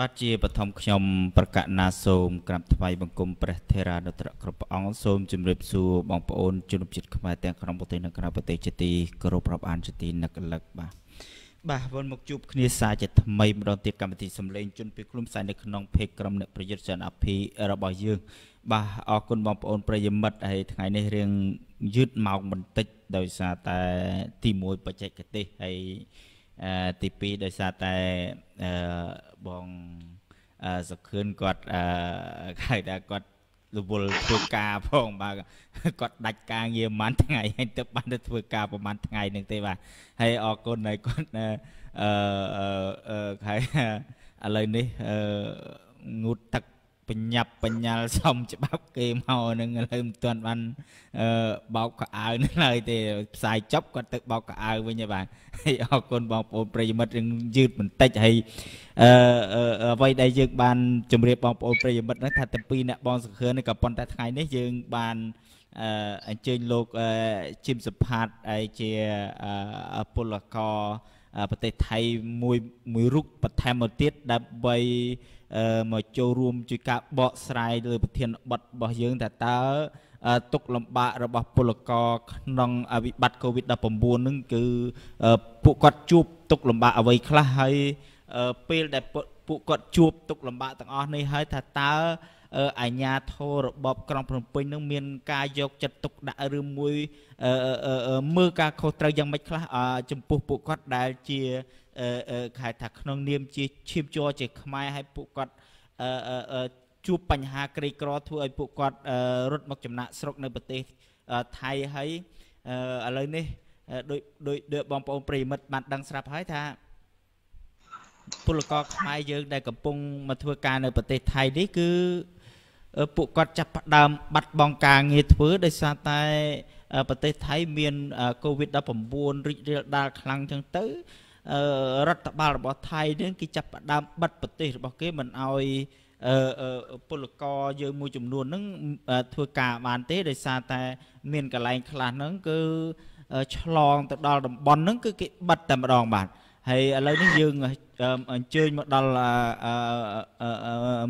បាទជាបឋមខ្ញុំប្រកាសណាសូមក្រាបថ្វាយបង្គំព្រះថេរានុត្រៈគ្រប់ព្រះអង្គសូមជម្រាបសួរបងប្អូនជនជាតិខ្មែរទាំងក្នុងប្រទេសនិងក្រៅប្រទេសជាទីគោរពរាប់អានជាទីនឹកលឹកបាទបាទវិលមកជួបគ្នាសាជាថ្មីម្ដងទៀតកម្មវិធីសម្លេងជនពីខ្លួនផ្សាយនៅក្នុងភេកក្រុមអ្នកប្រយុទ្ធចន្ទអភិរបស់យើងបាទអរគុណបងប្អូនប្រិយមិត្តហើយថ្ងៃនេះរៀងយឺតម៉ោងបន្តិចដោយសារតែទី1បច្ចេកទេសហើយ ទី2ដោយសារតែបងសុខឿនគាត់ហៅថាគាត់រវល់ធ្វើការផងបាទគាត់ដាច់ការងារប្រហែលថ្ងៃហើយទៅបានទៅធ្វើការប្រហែលថ្ងៃនឹងទេបាទហើយអរគុណហើយគាត់អឺអឺហៅឥឡូវនេះអឺងូតទឹក បញ្ញាប់បញ្ញាល់សំច្បាប់គេមកនឹងឥឡូវមិនទាន់បានអឺបោកកៅអៅនៅឡើយទេផ្សាយចប់គាត់ទៅបោកកៅអៅវិញហើយបាទហើយអរគុណបងប្អូនប្រិយមិត្តនឹងយឺតបន្តិចហើយអឺអ្វីដែលយើងបានជម្រាបបងប្អូនប្រិយមិត្តហ្នឹងថាតែពីរអ្នកបងសង្ឃឿននេះក៏ប៉ុន្តែថ្ងៃនេះយើងបានអឺអញ្ជើញលោកជីមសុផាតហើយជាពលករប្រទេសថៃមួយមួយរូបបន្ថែមមកទៀតដើម្បី មកចូលរួមជួយការបកស្រាយលើប្រធានបទរបស់យើងថាតើទុកលំបាករបស់ពលករក្នុងវិបត្តិ COVID-19 ហ្នឹងគឺពួកគាត់ជួបទុកលំបាកអ្វីខ្លះហើយពេលដែលពួកគាត់ជួបទុកលំបាកទាំងអស់នេះហើយថាតើ អាញាធររបបក្រុងភ្នំពេញនឹងមានការយកចិត្តទុកដាក់ឬមួយមើលការខុសត្រូវយ៉ាងម៉េចខ្លះចំពោះពួកគាត់ដែលជាខែថាក្នុងនាមជាឈាមជ័រជាខ្មែរឲ្យពួកគាត់ជួបបញ្ហាក្រីក្រធ្វើឲ្យពួកគាត់រត់មកចំណាក់ស្រុកនៅប្រទេសថៃហើយឥឡូវនេះដោយដោយបងប្អូនប្រិមិត្តបានដឹងស្រាប់ហើយថាពលករខ្មែរយើងដែលកំពុងមកធ្វើការនៅប្រទេសថៃនេះគឺ ពួកគាត់ចាប់ផ្ដើមបាត់បង់ការងារធ្វើដោយសារតែប្រទេសថៃមានកូវីដ19រីករាលដាលខ្លាំងចឹងទៅរដ្ឋបាលរបស់ថៃនឹងគេចាប់ផ្ដើមបិទប្រទេសរបស់គេមិនអោយពលករយើងមួយចំនួនហ្នឹងធ្វើការបានទេដោយសារតែមានកន្លែងខ្លះហ្នឹងគឺឆ្លងទៅដល់តំបន់ហ្នឹងគឺគេបិទតែម្ដងបាទ ហើយឥឡូវនេះយើងអញ្ជើញមកដល់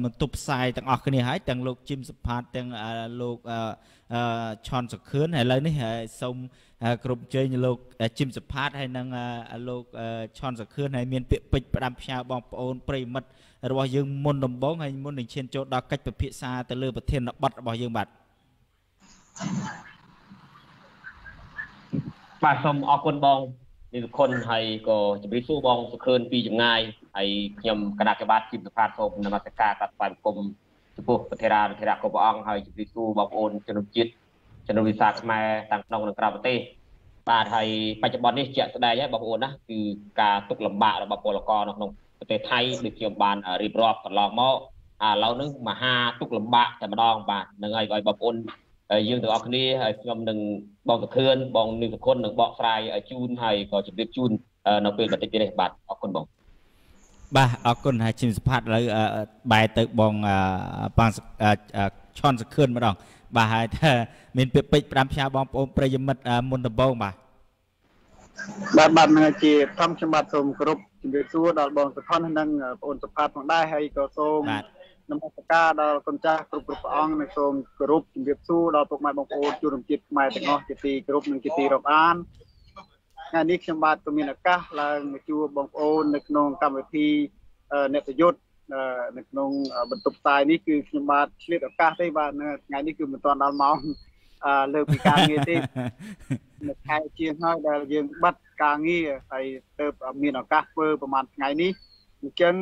បន្ទប់ផ្សាយទាំងអស់គ្នាហើយទាំងលោកជីមសុផាតទាំងលោកឆនសុខឿនហើយឥឡូវនេះសូមគ្រប់ជើញលោកជីមសុផាតហើយនិងលោកឆនសុខឿនហើយមានពាក្យពេចន៍ផ្ដាំផ្ញើបងប្អូនប្រិមិត្តរបស់យើងមុនដំបូងហើយមុននឹងឈានចូលដល់កិច្ចពិភាក្សាទៅលើប្រធានបទរបស់យើងបាទបាទសូមអរគុណបង នេះសុខុនហើយក៏ជម្រាបសួរបងសុខឿនពីចម្ងាយហើយខ្ញុំគណៈកម្មការជីមសុផាតសូមនមស្ការកាត់ស្វាគមន៍ចំពោះប្រធារាប្រធារៈគ្រប់ព្រះអង្គហើយជម្រាបសួរបងប្អូនជនជាតិជនវិសាខ្មែរទាំងក្នុងនិងក្រៅប្រទេសបាទហើយបច្ចុប្បន្ននេះជាក់ស្ដែងហើយបងប្អូនណាគឺការទុកលំបាករបស់ពលករនៅក្នុងប្រទេសថៃដូចខ្ញុំបានរៀបរាប់កន្លងមកឥឡូវហ្នឹងមហាទុកលំបាកតែម្ដងបាទនឹងហើយឲ្យបងប្អូន យើងទាំងអស់គ្នាហើយខ្ញុំនឹងបងសុខឿនបងនិវគុណនឹងបកស្រាយជូនហើយក៏ជម្រាបជូននៅពេលបន្តិចទៀតនេះបាទអរគុណបងបាទអរគុណហើយជំសផាត់ឥឡូវបែរទៅបងបងឆនសុខឿនម្ដងបាទហើយថាមានពាក្យពេចន៍5ផ្សាយបងប្អូនប្រិយមិត្តមុនដំបូងបាទបាទបាទនឹងជាធម្មខ្ញុំបាទសូមគោរពជំរាបសួរដល់បងសុខុននិងបងប្អូនសុផាតផងដែរហើយក៏សូម នមស្ការដល់គុណចាស់គ្រប់គ្រប់ព្រះអង្គនិងសូមគោរពជំរាបសួរដល់ពុកម៉ែបងប្អូនជនរួមជាតិខ្មែរទាំងអស់ជាទីគោរពនិងជាទីរាប់អានថ្ងៃនេះខ្ញុំបាទក៏មានឱកាសឡើងមកជួបបងប្អូននៅក្នុងកម្មវិធីអ្នកប្រយុទ្ធនៅក្នុងបន្ទប់ផ្សាយនេះគឺខ្ញុំបាទឆ្លៀតឱកាសទេបាទថ្ងៃនេះគឺមិនទាន់ដល់ម៉ោងលើពីការងារទេនៅខែជាងហើយដែលយើងបិទការងារហើយទៅមានឱកាសធ្វើប្រហែលថ្ងៃនេះអញ្ចឹង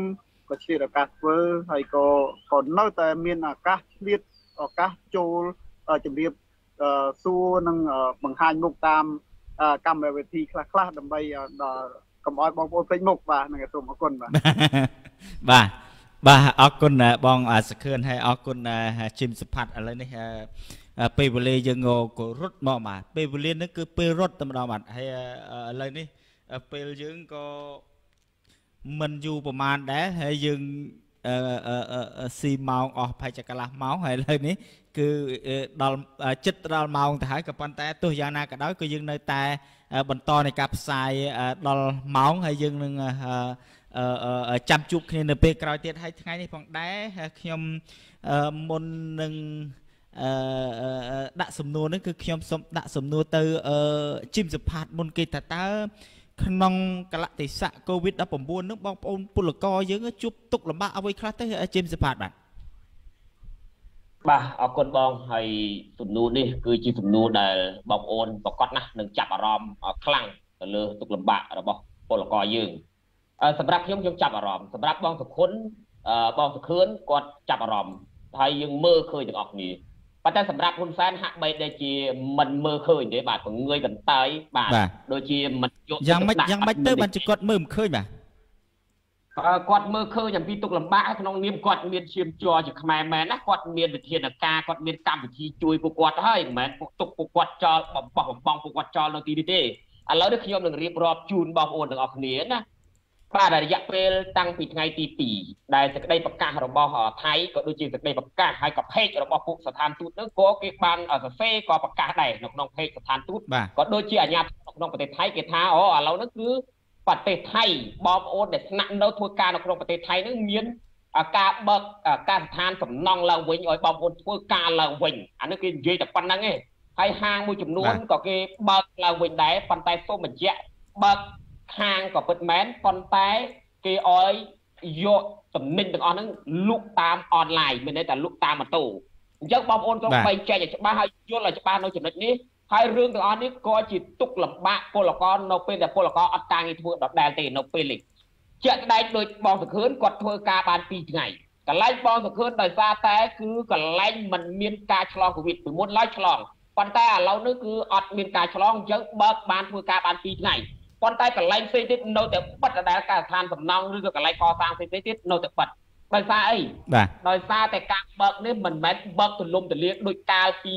ក៏ឆ្លៀតឱកាសធ្វើហើយក៏ក៏នៅតែមានឱកាសឆ្លៀតឱកាសចូលជំរាបសួរនិងបង្ហាញមុខតាមកម្មវិធីខ្លះខ្លះដើម្បីដល់កុំឲ្យបងប្អូនពេញមុខបាទនឹងសូមអរគុណបាទបាទបាទអរគុណបងសខឿនហើយអរគុណជីមសុផាត់ឥឡូវនេះពេលវេលាយើងក៏រត់មកបាទពេលវេលានេះគឺពេលរត់តែម្ដងបាទហើយឥឡូវនេះពេលយើងក៏ មិនយូរប្រហែលដែរហើយយើងអឺស៊ីម៉ោងអស់ប្រហែលជាកន្លះម៉ោងហើយឥឡូវនេះគឺដល់ចិត្តដល់ម៉ោងទៅហើយក៏ប៉ុន្តែទោះយ៉ាងណាក៏ដោយគឺយើងនៅតែបន្តនៃការផ្សាយដល់ម៉ោងហើយយើងនឹងអឺចាំជួបគ្នានៅពេលក្រោយទៀតហើយថ្ងៃនេះផងដែរខ្ញុំមុននឹងអឺដាក់សំណួរនេះគឺខ្ញុំសូមដាក់សំណួរទៅអឺជីមសផាតមុនគេតើតើ ក្នុងកលៈទេសៈ COVID-19 នឹងបងប្អូនពលករយើងជួបទុកលំបាកអ្វីខ្លះទៅជីមសផាតបាទបាទអរគុណបងហើយសំណួរនេះគឺជាសំណួរដែលបងប្អូនប្រកាសណាស់នឹងចាប់អារម្មណ៍ខ្លាំងទៅលើទុកលំបាករបស់ពលករយើងសម្រាប់ខ្ញុំខ្ញុំចាប់អារម្មណ៍សម្រាប់បងសុខុនបងសុខឿនគាត់ចាប់អារម្មណ៍ហើយយើងមើលឃើញទាំងអស់គ្នា ប៉ុន្តែសម្រាប់ហ៊ុនសែនហាក់បីដូចជាមិនមើលឃើញទេបាទពងើយកន្តើយបាទដូចជាមិនយកយ៉ាងម៉េចយ៉ាងម៉េចទៅបានជាគាត់មើលមិនឃើញបាទគាត់មើលឃើញអំពីទុកលំបាកក្នុងនាមគាត់មានឈាមជ័រជាខ្មែរមែនណាគាត់មានវិធានការគាត់មានកម្មវិធីជួយពួកគាត់ហើយមិនមែនពួកទុកពួកគាត់ចោលបំបោះបំបងពួកគាត់ចោលនៅទីនេះទេឥឡូវនេះខ្ញុំនឹងរៀបរាប់ជូនបងប្អូនទាំងអស់គ្នាណា បាទរយៈពេលតាំងពីថ្ងៃទី2ដែលសេចក្តីប្រកាសរបស់ថៃក៏ដូចជាសេចក្តីប្រកាសហើយក៏เพจរបស់ពួកស្ថានទូតនឹងក៏គេបានសរសេរក៏ប្រកាសដែរនៅក្នុងเพจស្ថានទូតក៏ដូចជាអាជ្ញាធរក្នុងប្រទេសថៃគេថាអូឥឡូវនេះគឺប្រទេសថៃបងប្អូនដែលស្នាក់នៅធ្វើការនៅក្នុងប្រទេសថៃនឹងមានការបើកការស្ថានសំណង់ឡើងវិញឲ្យបងប្អូនធ្វើការឡើងវិញអានេះគេនិយាយតែប៉ុណ្្នឹងឯងហើយហាងមួយចំនួនក៏គេបើកឡើងវិញដែរប៉ុន្តែសូមបញ្ជាក់បើក ខាងក៏ពិតមែនប៉ុន្តែគេឲ្យយកតំណែងទាំងអស់ហ្នឹងលុកតាមអនឡាញមានន័យថាលុកតាមម៉ូតូអញ្ចឹងបងប្អូនត្រូវបែងចែកឲ្យច្បាស់ហើយយល់ឲ្យច្បាស់នៅចំណុចនេះហើយរឿងទាំងអស់នេះក៏ជាទុកលំបាកពលករនៅពេលដែលពលករអត់ការងារធ្វើដដែលទេនៅពេលនេះជាក់ស្ដែងដោយបងសុខឿនគាត់ធ្វើការបាន2ថ្ងៃកន្លែងបងសុខឿនដោយសារតែគឺកន្លែងมันមានការឆ្លងកូវីដពីមុនឡើយឆ្លងប៉ុន្តែឥឡូវនេះគឺអត់មានការឆ្លងអញ្ចឹងបើកបានធ្វើការបាន2ថ្ងៃ ប៉ុន្តែកន្លែងផ្សេងទៀតនៅតែបិទដដែលការដ្ឋានសំណង់ឬក៏កន្លែងកសាងផ្សេងទៀតនៅតែបិទដោយសារអីបាទដោយសារតែការបើកនេះមិនមែនបើកទលំទលាដូចកាលពី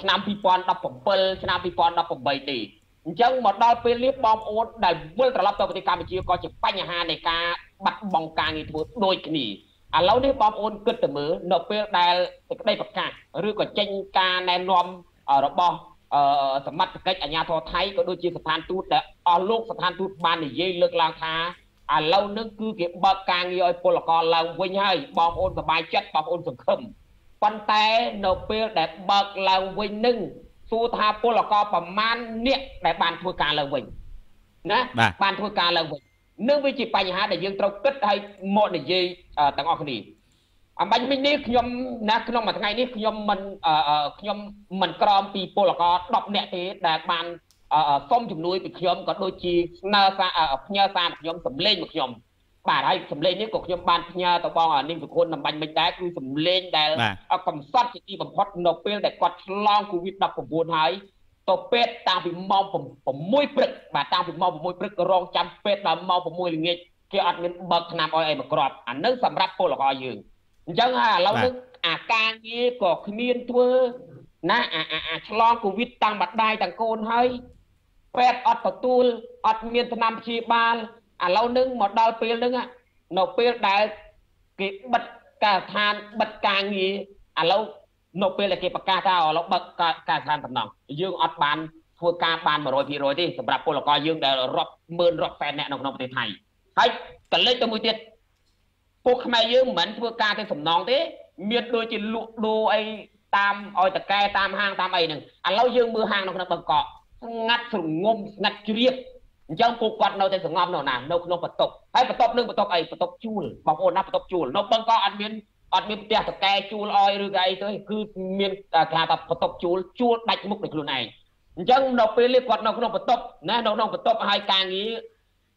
ឆ្នាំ2017ឆ្នាំ2018ទេអញ្ចឹងមកដល់ពេលនេះបងប្អូនដែលវិលត្រឡប់ទៅប្រទេសកម្ពុជាក៏ជាបញ្ហានៃការបាត់បង់ការងារធ្វើដូចគ្នាឥឡូវនេះបងប្អូនគិតទៅមើលនៅពេលដែលសេចក្តីប្រកាសឬក៏ចេញការណែនាំរបស់ សមត្ថកិច្ចអាជ្ញាធរថៃក៏ដូចជាស្ថានទូតដែលអស់លោកស្ថានទូតបាននិយាយលើកឡើងថាឥឡូវនេះគឺគេបើកការងារឲ្យពលករឡើងវិញហើយបងប្អូនសប្បាយចិត្តបងប្អូនសង្ឃឹមប៉ុន្តែនៅពេលដែលបើកឡើងវិញនឹងសួរថាពលករប្រមាណអ្នកដែលបានធ្វើការឡើងវិញណាបានធ្វើការឡើងវិញនឹងវាជាបញ្ហាដែលយើងត្រូវគិតឲ្យមកនិយាយទាំងអស់គ្នា អំបញ្ញមិញនេះខ្ញុំណាក្នុងមួយថ្ងៃនេះខ្ញុំមិនខ្ញុំមិនក្រំពីពលករ10នាក់ទេដែលបានសុំជំនួយពីខ្ញុំក៏ដូចជាស្នើសារផ្ញើសារខ្ញុំសម្លេងមកខ្ញុំបាទហើយសម្លេងនេះក៏ខ្ញុំបានផ្ញើទៅបងនាងសុខុនអំបញ្ញមិញដែរគឺសម្លេងដែលកំសត់ជាទីបំផុតនៅពេលដែលគាត់ឆ្លង COVID-19 ហើយទៅពេទ្យតាំងពីម៉ោង6ព្រឹកបាទតាំងពីម៉ោង6ព្រឹករងចាំពេទ្យដល់ម៉ោង6ល្ងាចគេអត់មានបើកថ្នាំឲ្យអីមកគ្រាប់អានឹងសម្រាប់ពលករយើង អញ្ចឹងហើយឥឡូវនេះអាការងារក៏គ្មានធ្វើណាអាអាឆ្លងកូវីដតាំងម្ដាយតាំងកូនហើយពេទ្យអត់ទទួលអត់មានថ្នាំព្យាបាលឥឡូវនឹងមកដល់ពេលហ្នឹងនៅពេលដែលគេបិទការដ្ឋានបិទការងារឥឡូវនៅពេលដែលគេប្រកាសថាឥឡូវបិទការដ្ឋានតំណងយើងអត់បានធ្វើការបាន100%ទេសម្រាប់ពលករយើងដែលរាប់ម៉ឺនរាប់សែនអ្នកនៅក្នុងប្រទេសថៃហើយកលេចទៅមួយទៀត ពួកខ្មែរយើងមិនមែនធ្វើការទៅសំណងទេ មានដូចជាលក់ដូរអីតាមឲ្យតកែតាមហាងតាមអីហ្នឹងឥឡូវយើងមើលហាងនៅក្នុងបឹងកក់ស្ងាត់ស្រងំស្ងាត់ជ្រាបអញ្ចឹងពួកគាត់នៅតែសងំនៅណានៅក្នុងបន្ទប់ហើយបន្ទប់នឹងបន្ទប់អីបន្ទប់ជួលបងប្អូនណាបន្ទប់ជួលនៅបឹងកក់អត់មានអត់មានផ្ទះតកែជួលអយឬក៏អីទៅគឺមានគេហៅថាបន្ទប់ជួលជួលដាច់មុខដោយខ្លួនឯងអញ្ចឹងនៅពេលនេះគាត់នៅក្នុងបន្ទប់ណានៅក្នុងបន្ទប់ហើយការងារ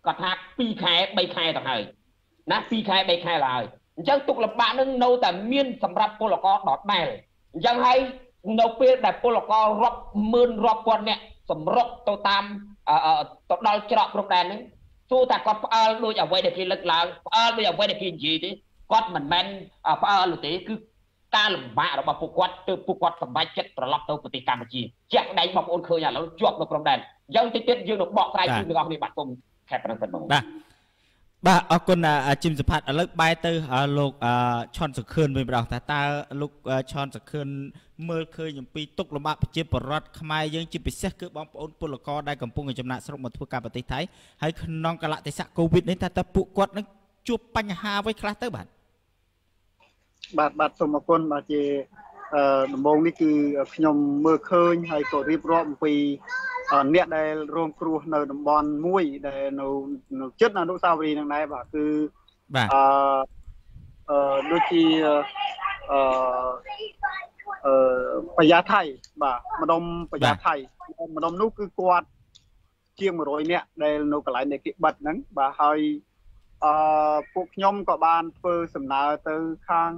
គាត់ថា2ខែ3ខែទៅហើយ ណា2ខែ3ខែឡើយអញ្ចឹងទុកលំបាកនឹងនៅតែមានសម្រាប់ពលករដដែលអញ្ចឹងហើយនៅពេលដែលពលកររាប់ម៉ឺនរាប់ពាន់នាក់សម្រុកទៅតាមទៅដល់ច្រកព្រំដែនហ្នឹងទោះតែគាត់ផ្អើលដូចអ្វីដែលគេលើកឡើងផ្អើលដូចអ្វីដែលគេនិយាយទេគាត់មិនមែនផ្អើលទេគឺការលំបាករបស់ពួកគាត់ទើបពួកគាត់សម្រេចចិត្តត្រឡប់ទៅប្រទេសកម្ពុជាជាក់ស្ដែងបងប្អូនឃើញឥឡូវជាប់នៅព្រំដែនអញ្ចឹងតិចទៀតយើងនឹងបកស្រាយជូនអ្នកនរគ្នាបាទសូមខេបប៉ុណ្្នឹងសិនបងបាទ បាទអរគុណជីមសុផាត់ឥឡូវបែរទៅលោកឆនសុខឿនវិញម្ដងតើតើលោកឆនសុខឿនមើលឃើញអំពីទុកលំបាកប្រជាពលរដ្ឋខ្មែរយើងជាពិសេសគឺបងប្អូនពលករដែលកំពុងចំណាក់ស្រុកមកធ្វើការប្រទេសថៃហើយក្នុងកលៈទេសៈកូវីដនេះតើតើពួកគាត់នឹងជួបបញ្ហាអ្វីខ្លះទៅបាទបាទបាទសូមអរគុណបាទជា ដំបូងនេះគឺខ្ញុំមើលឃើញហើយក៏រៀបរាប់អំពីអ្នកដែលរងគ្រោះនៅតំបន់មួយដែលនៅនៅជិតអនុស្សាវរីយ៍នឹងដែរបាទគឺបាទអឺអឺដូចជាអឺអឺបញ្ញាថៃបាទម្ដុំបញ្ញាថៃម្ដុំនោះគឺគាត់ជាង100នាក់ដែលនៅកន្លែងដែលគេបិទហ្នឹងបាទហើយអឺពួកខ្ញុំក៏បានធ្វើសំណើទៅខាង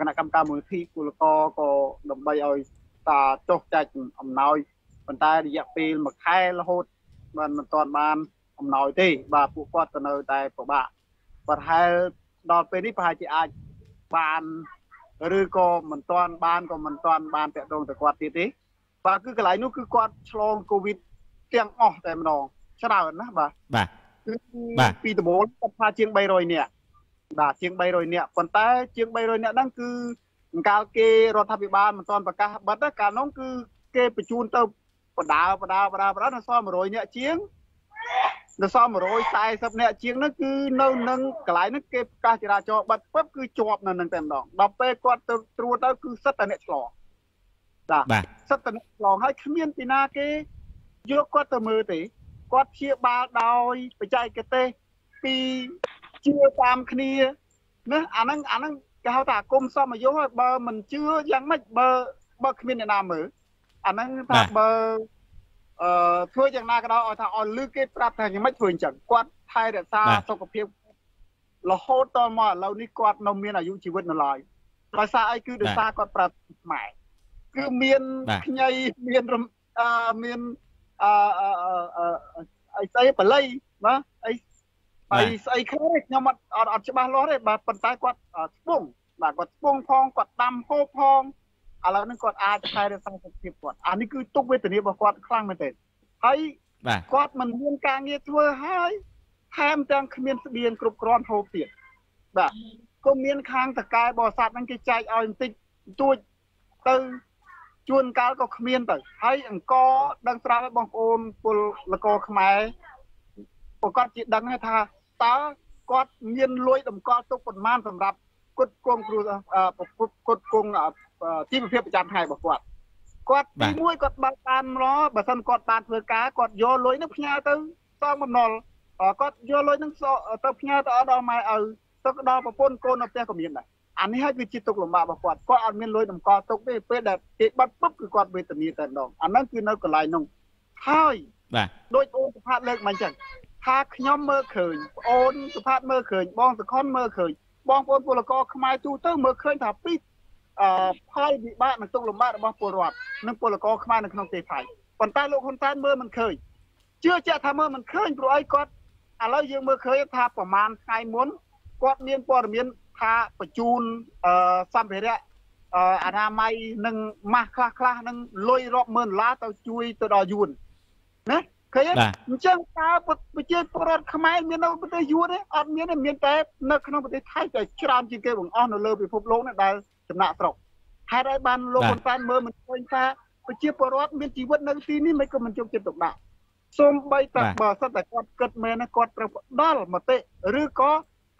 គណៈកម្មការមូលនិធិពលករក៏ដើម្បីឲ្យតាចុះចែកអំណោយប៉ុន្តែរយៈពេលមួយខែរហូតបានមិនទាន់បានអំណោយទេបាទពួកគាត់ទៅនៅតែពិបាកប្រហែលដល់ពេលនេះប្រហែលជាអាចបានឬក៏មិនទាន់បានក៏មិនទាន់បានតាក់ទងទៅគាត់ទៀតទេបាទគឺកន្លែងនោះគឺគាត់ឆ្លងកូវីដទាំងអស់តែម្ដងច្រើនណាបាទបាទគឺពីដំបូងគាត់ថាជាង300នាក់ បាទជាង300នាក់ប៉ុន្តែជាង300នាក់ហ្នឹងគឺកាលគេរដ្ឋាភិបាលមិនទាន់ប្រកាសបិទកាលនោះគឺគេបញ្ជូនទៅបដាបដាបដាបដានៅសល់100នាក់ជាងនៅសល់140នាក់ជាងហ្នឹងគឺនៅនឹងកន្លែងហ្នឹងគេប្រកាសចរាចរណ៍បិទពឹបគឺជាប់នៅនឹងតែម្ដងដល់ពេលគាត់ទៅត្រួតទៅគឺសិតតែអ្នកឆ្លងបាទសិតតែអ្នកឆ្លងហើយគ្មានពីណាគេយកគាត់ទៅមើលទេគាត់ព្យាបាលដោយបច្ចេកទេសពី ជឿតាមគ្នាណាអាហ្នឹងអាហ្នឹងគេហៅថាគុំសមអាយុហើយបើមិនជឿយ៉ាងម៉េចបើបើគ្មានអ្នកណាមើលអាហ្នឹងថាបើអឺធ្វើយ៉ាងណាក៏ដោយឲ្យថាឲ្យលឺគេប្រាប់ថាយ៉ាងម៉េចធ្វើអញ្ចឹងគាត់ថែរក្សាសុខភាពរហូតតមកឥឡូវនេះគាត់នៅមានអាយុជីវិតនៅឡើយដោយសារអីគឺដោយសារគាត់ប្រាប់ខ្មែរគឺមានខ្ញីមានអឺមានអឺអីស្អីបល័យបាទអី ហើយស្អីខ្លះខ្ញុំអត់អត់ច្បាស់លាស់ទេបាទប៉ុន្តែគាត់ស្ពងបាទគាត់ស្ពងផងគាត់ដាំហូបផងឥឡូវនេះគាត់អាចថែរក្សាសុខភាពគាត់អានេះគឺទុកវេទនារបស់គាត់ខ្លាំងមែនទែនហើយគាត់មិនមានការងារធ្វើហើយថែមទាំងគ្មានស្បៀងគ្រប់គ្រាន់ហូបទៀតបាទក៏មានខាងតកែបរិស័ទហ្នឹងគេចែកឲ្យបន្តិចបន្តួចទៅជួនកាលក៏គ្មានទៅហើយអង្គដឹងស្រាប់បងប្អូនពលលកខ្មែរប្រកាសជាដឹងថា តើគាត់មានលួយតម្កល់ទុកប៉ុន្មានសម្រាប់គុតគងគ្រូគុតគងជីវភាពប្រចាំថ្ងៃរបស់គាត់គាត់ទីមួយគាត់បើកបានម្លបើសិនគាត់បានធ្វើការគាត់យកលុយនឹងផ្ញើទៅសងបំណុលគាត់យកលុយនឹងទៅផ្ញើទៅដល់ម៉ែឪទៅដល់ប្រពន្ធកូននៅផ្ទះក៏មានដែរអានេះហើយគឺជាទុកលំបាករបស់គាត់គាត់អត់មានលុយតម្កល់ទុកទេពេលដែលគេបាត់ពុបគឺគាត់វេទនាតែម្ដងអាហ្នឹងគឺនៅកន្លែងនោះហើយបាទដូចអូនសុផាតលើកមកអញ្ចឹង ថាខ្ញុំមើលឃើញប្អូនសុផាតមើលឃើញបងសខុនមើលឃើញបងប្អូនពលករខ្មែរទូទៅមើលឃើញថាពីអឺផលវិបាកនិងទុកលំបាករបស់ពលរដ្ឋនិងពលករខ្មែរនៅក្នុងប្រទេសថៃប៉ុន្តែលោកហ៊ុនសែនមើលមិនឃើញជឿជាក់ថាមើលមិនឃើញព្រោះអីគាត់ឥឡូវយើងមើលឃើញថាប្រហែលថ្ងៃមុនគាត់មានព័ត៌មានថាបញ្ជូនអឺសម្ភារៈអឺអនាម័យនិងម៉ាស់ខ្លះខ្លះនឹងលុយរាប់ម៉ឺនដុល្លារទៅជួយទៅដល់យួនណា ឃើញអញ្ចឹងតើប្រជាពលរដ្ឋខ្មែរមាននៅប្រទេសយួនទេអត់មានទេមានតែនៅក្នុងប្រទេសថៃតែច្រើនជាងគេបង្អស់នៅលើពិភពលោកនេះដែលចំណាក់ស្រុកហេតុអីបានលោកហ៊ុនសែនមើលមិនឃើញថាប្រជាពលរដ្ឋមានជីវិតនៅទីនេះមិនក៏មិនជោគចិត្តទុកដាក់សូម្បីតែបើសិនតែគាត់គិតមែនណាគាត់ត្រូវផ្ដល់មតិឬក៏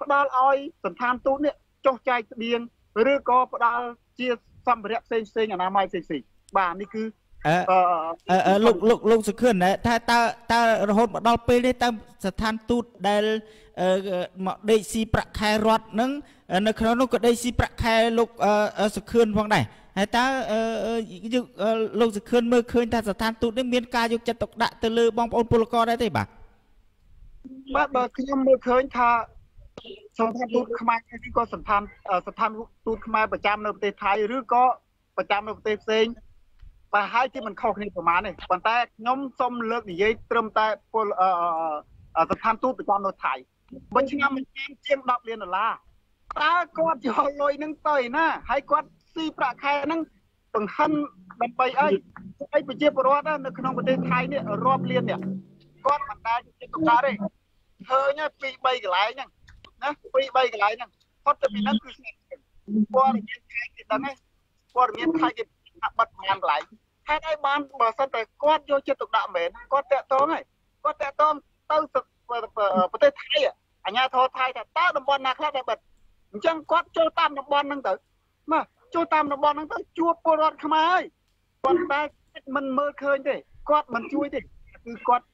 ផ្ដល់ឲ្យសន្តានទូតនេះចុះចែកស្បៀងឬក៏ផ្ដល់ជាសម្ភារៈផ្សេងផ្សេងអនាម័យផ្សេងផ្សេងបាទនេះគឺ អឺលោកលោកលោកសុខឿនថាតើតើរហូតមកដល់ពេលនេះតើស្ថានទូតដែលមកដេកស៊ីប្រាក់ខែរដ្ឋនឹងនៅក្នុងនោះក៏ដេកស៊ីប្រាក់ខែលោកសុខឿនផងដែរហើយតើលោកសុខឿនមើលឃើញថាស្ថានទូតនេះមានការយកចិត្តទុកដាក់ទៅលើបងប្អូនពលករដែរទេបាទបាទបើខ្ញុំមើលឃើញថាស្ថានទូតខ្មែរនេះក៏ស្ថានស្ថានទូតខ្មែរប្រចាំនៅប្រទេសថៃឬក៏ប្រចាំនៅប្រទេសផ្សេង ប្រហែលជាមិនខុសគ្នាប្រហែលទេប៉ុន្តែខ្ញុំសូមលើកនិយាយត្រឹមតែពលស្ថានទូតប្រចាំនៅថៃមួយឆ្នាំមួយឆ្នាំជាង10លានដុល្លារតើគាត់យកលុយនឹងទៅណាហើយគាត់ស៊ីប្រាក់ខែហ្នឹងបង្ហិនដើម្បីអីស្អីប្រជាពលរដ្ឋនៅក្នុងប្រទេសថៃនេះរាប់លាននេះគាត់មិនដែលជាកណ្ដាលទេឃើញពី3កន្លែងហ្នឹងណាពីរបីកន្លែងហ្នឹងផុតទៅពីហ្នឹងគឺព័ត៌មានខែគេដឹងឯងព័ត៌មានខែគេដាក់ បិទប្រហែលកន្លែងហេតុអីបានបើសិនតែគាត់យកចិត្តទុកដាក់មែនគាត់តាក់ទងហើយគាត់តាក់ទងទៅប្រទេសថៃអាញាធរថៃថាតើតំបន់ណាខ្លះដែលបិទអញ្ចឹងគាត់ចូលតាមតំបន់ហ្នឹងទៅមកចូលតាមតំបន់ហ្នឹងទៅជួបពលរដ្ឋខ្មែរហើយគាត់តែមិនមើលឃើញទេគាត់មិនជួយទេគឺគាត់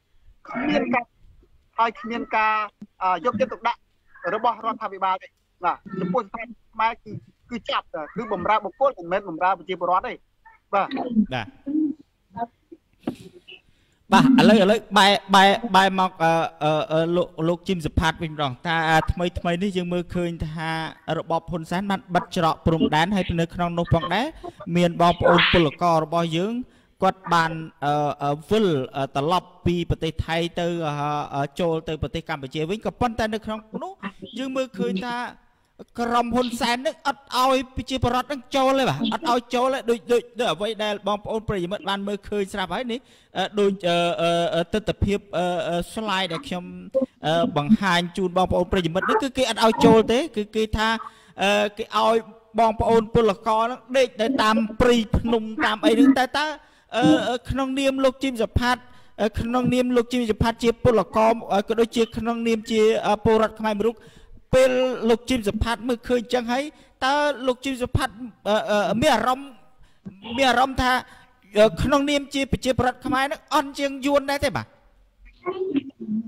គ្មានការហើយគ្មានការយកចិត្តទុកដាក់របស់រដ្ឋាភិបាលទេបាទចំពោះស្ថានខ្មែរគឺគឺចាប់គឺបំរើបុគ្គលមិនមែនបំរើប្រជាពលរដ្ឋទេ បាទបាទបាទឥឡូវឥឡូវបែបែបែមកលោកលោកជីមសុផាតវិញម្ដងតាថ្មីថ្មីនេះយើងមើលឃើញថារបបហ៊ុនសែនបានបិទច្រកព្រំដែនហើយនៅក្នុងនោះផងដែរមានបងប្អូនពលកររបស់យើងគាត់បានវិលត្រឡប់ពីប្រទេសថៃទៅចូលទៅប្រទេសកម្ពុជាវិញក៏ប៉ុន្តែនៅក្នុងនោះយើងមើលឃើញថា ក្រុមហ៊ុនសែននឹងអត់ឲ្យប្រជាពលរដ្ឋនឹងចូលទេបាទអត់ឲ្យចូលទេដូចដូចដូចអ្វីដែលបងប្អូនប្រិយមិត្តបានមើលឃើញស្រាប់ហើយនេះដូចទស្សនភាព slide ដែលខ្ញុំបង្ហាញជូនបងប្អូនប្រិយមិត្តនេះគឺគេអត់ឲ្យចូលទេ គឺគេថាគេឲ្យបងប្អូនពលករនឹងដេកទៅតាមព្រៃភ្នំតាមអីហ្នឹងតែតើក្នុងនាមលោកជីមសផាតក្នុងនាមលោកជីមសផាតជាពលករក៏ដូចជាក្នុងនាមជាពលរដ្ឋខ្មែរមួយរូប ពេលលោកជីមសុផាត់មើលឃើញចឹងហើយតើលោកជីមសុផាត់មានអារម្មណ៍មានអារម្មណ៍ថាក្នុងនាមជាប្រជាប្រដ្ឋខ្មែរនឹងអន់ជាងយួនដែរទេបាទ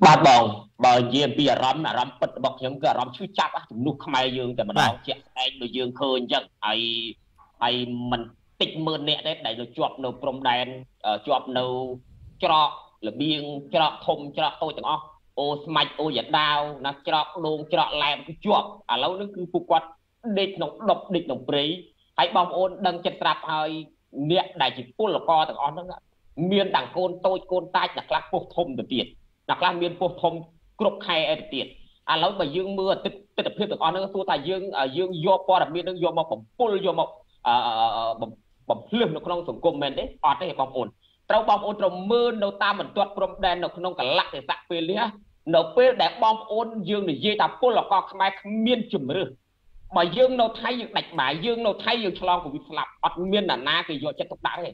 បាទបងបើនិយាយពីអារម្មណ៍អារម្មណ៍ពិតរបស់ខ្ញុំគឺអារម្មណ៍ឈឺចាប់ជំនួសខ្មែរយើងតែម្ដងជាក់ស្ដែងដូចយើងឃើញអញ្ចឹងហើយហើយមិនតិចម៉ឺនអ្នកទេដែលជាប់នៅព្រំដែនជាប់នៅច្រករបៀងច្រកធំច្រកតូចទាំងអស់ អូស្មាច់អូយ៉ាដាវណាច្រកដងច្រកឡែមគឺជាប់ឥឡូវនេះគឺពួកគាត់ដេកក្នុងដប់ដេកក្នុងព្រៃហើយបងប្អូនដឹងចិត្តស្រាប់ហើយអ្នកដែលជាពលករទាំងអស់ហ្នឹងមានទាំងកូនតូចកូនតាចអ្នកខ្លះពោះធំទៅទៀតអ្នកខ្លះមានពោះធំគ្រប់ខែអីទៅទៀតឥឡូវបើយើងមើលទិដ្ឋភាពទាំងអស់ហ្នឹងទោះតែយើងយើងយកព័ត៌មានហ្នឹងយកមកបំពុលយកមកបំភ្លឺនៅក្នុងសង្គមមែនទេអត់ទេបងប្អូនត្រូវបងប្អូនត្រូវមើលនៅតាមបន្ទាត់ព្រំដែននៅក្នុងកលៈទេសៈពេលនេះ នៅពេលដែលបងប្អូនយើងនិយាយថាពលករខ្មែរគ្មានជំរឿសបើយើងនៅថៃយើងដាច់បាយយើងនៅថៃយើងឆ្លងកូវីដស្លាប់អត់មានអ្នកណាគេយកចិត្តទុកដាក់ទេ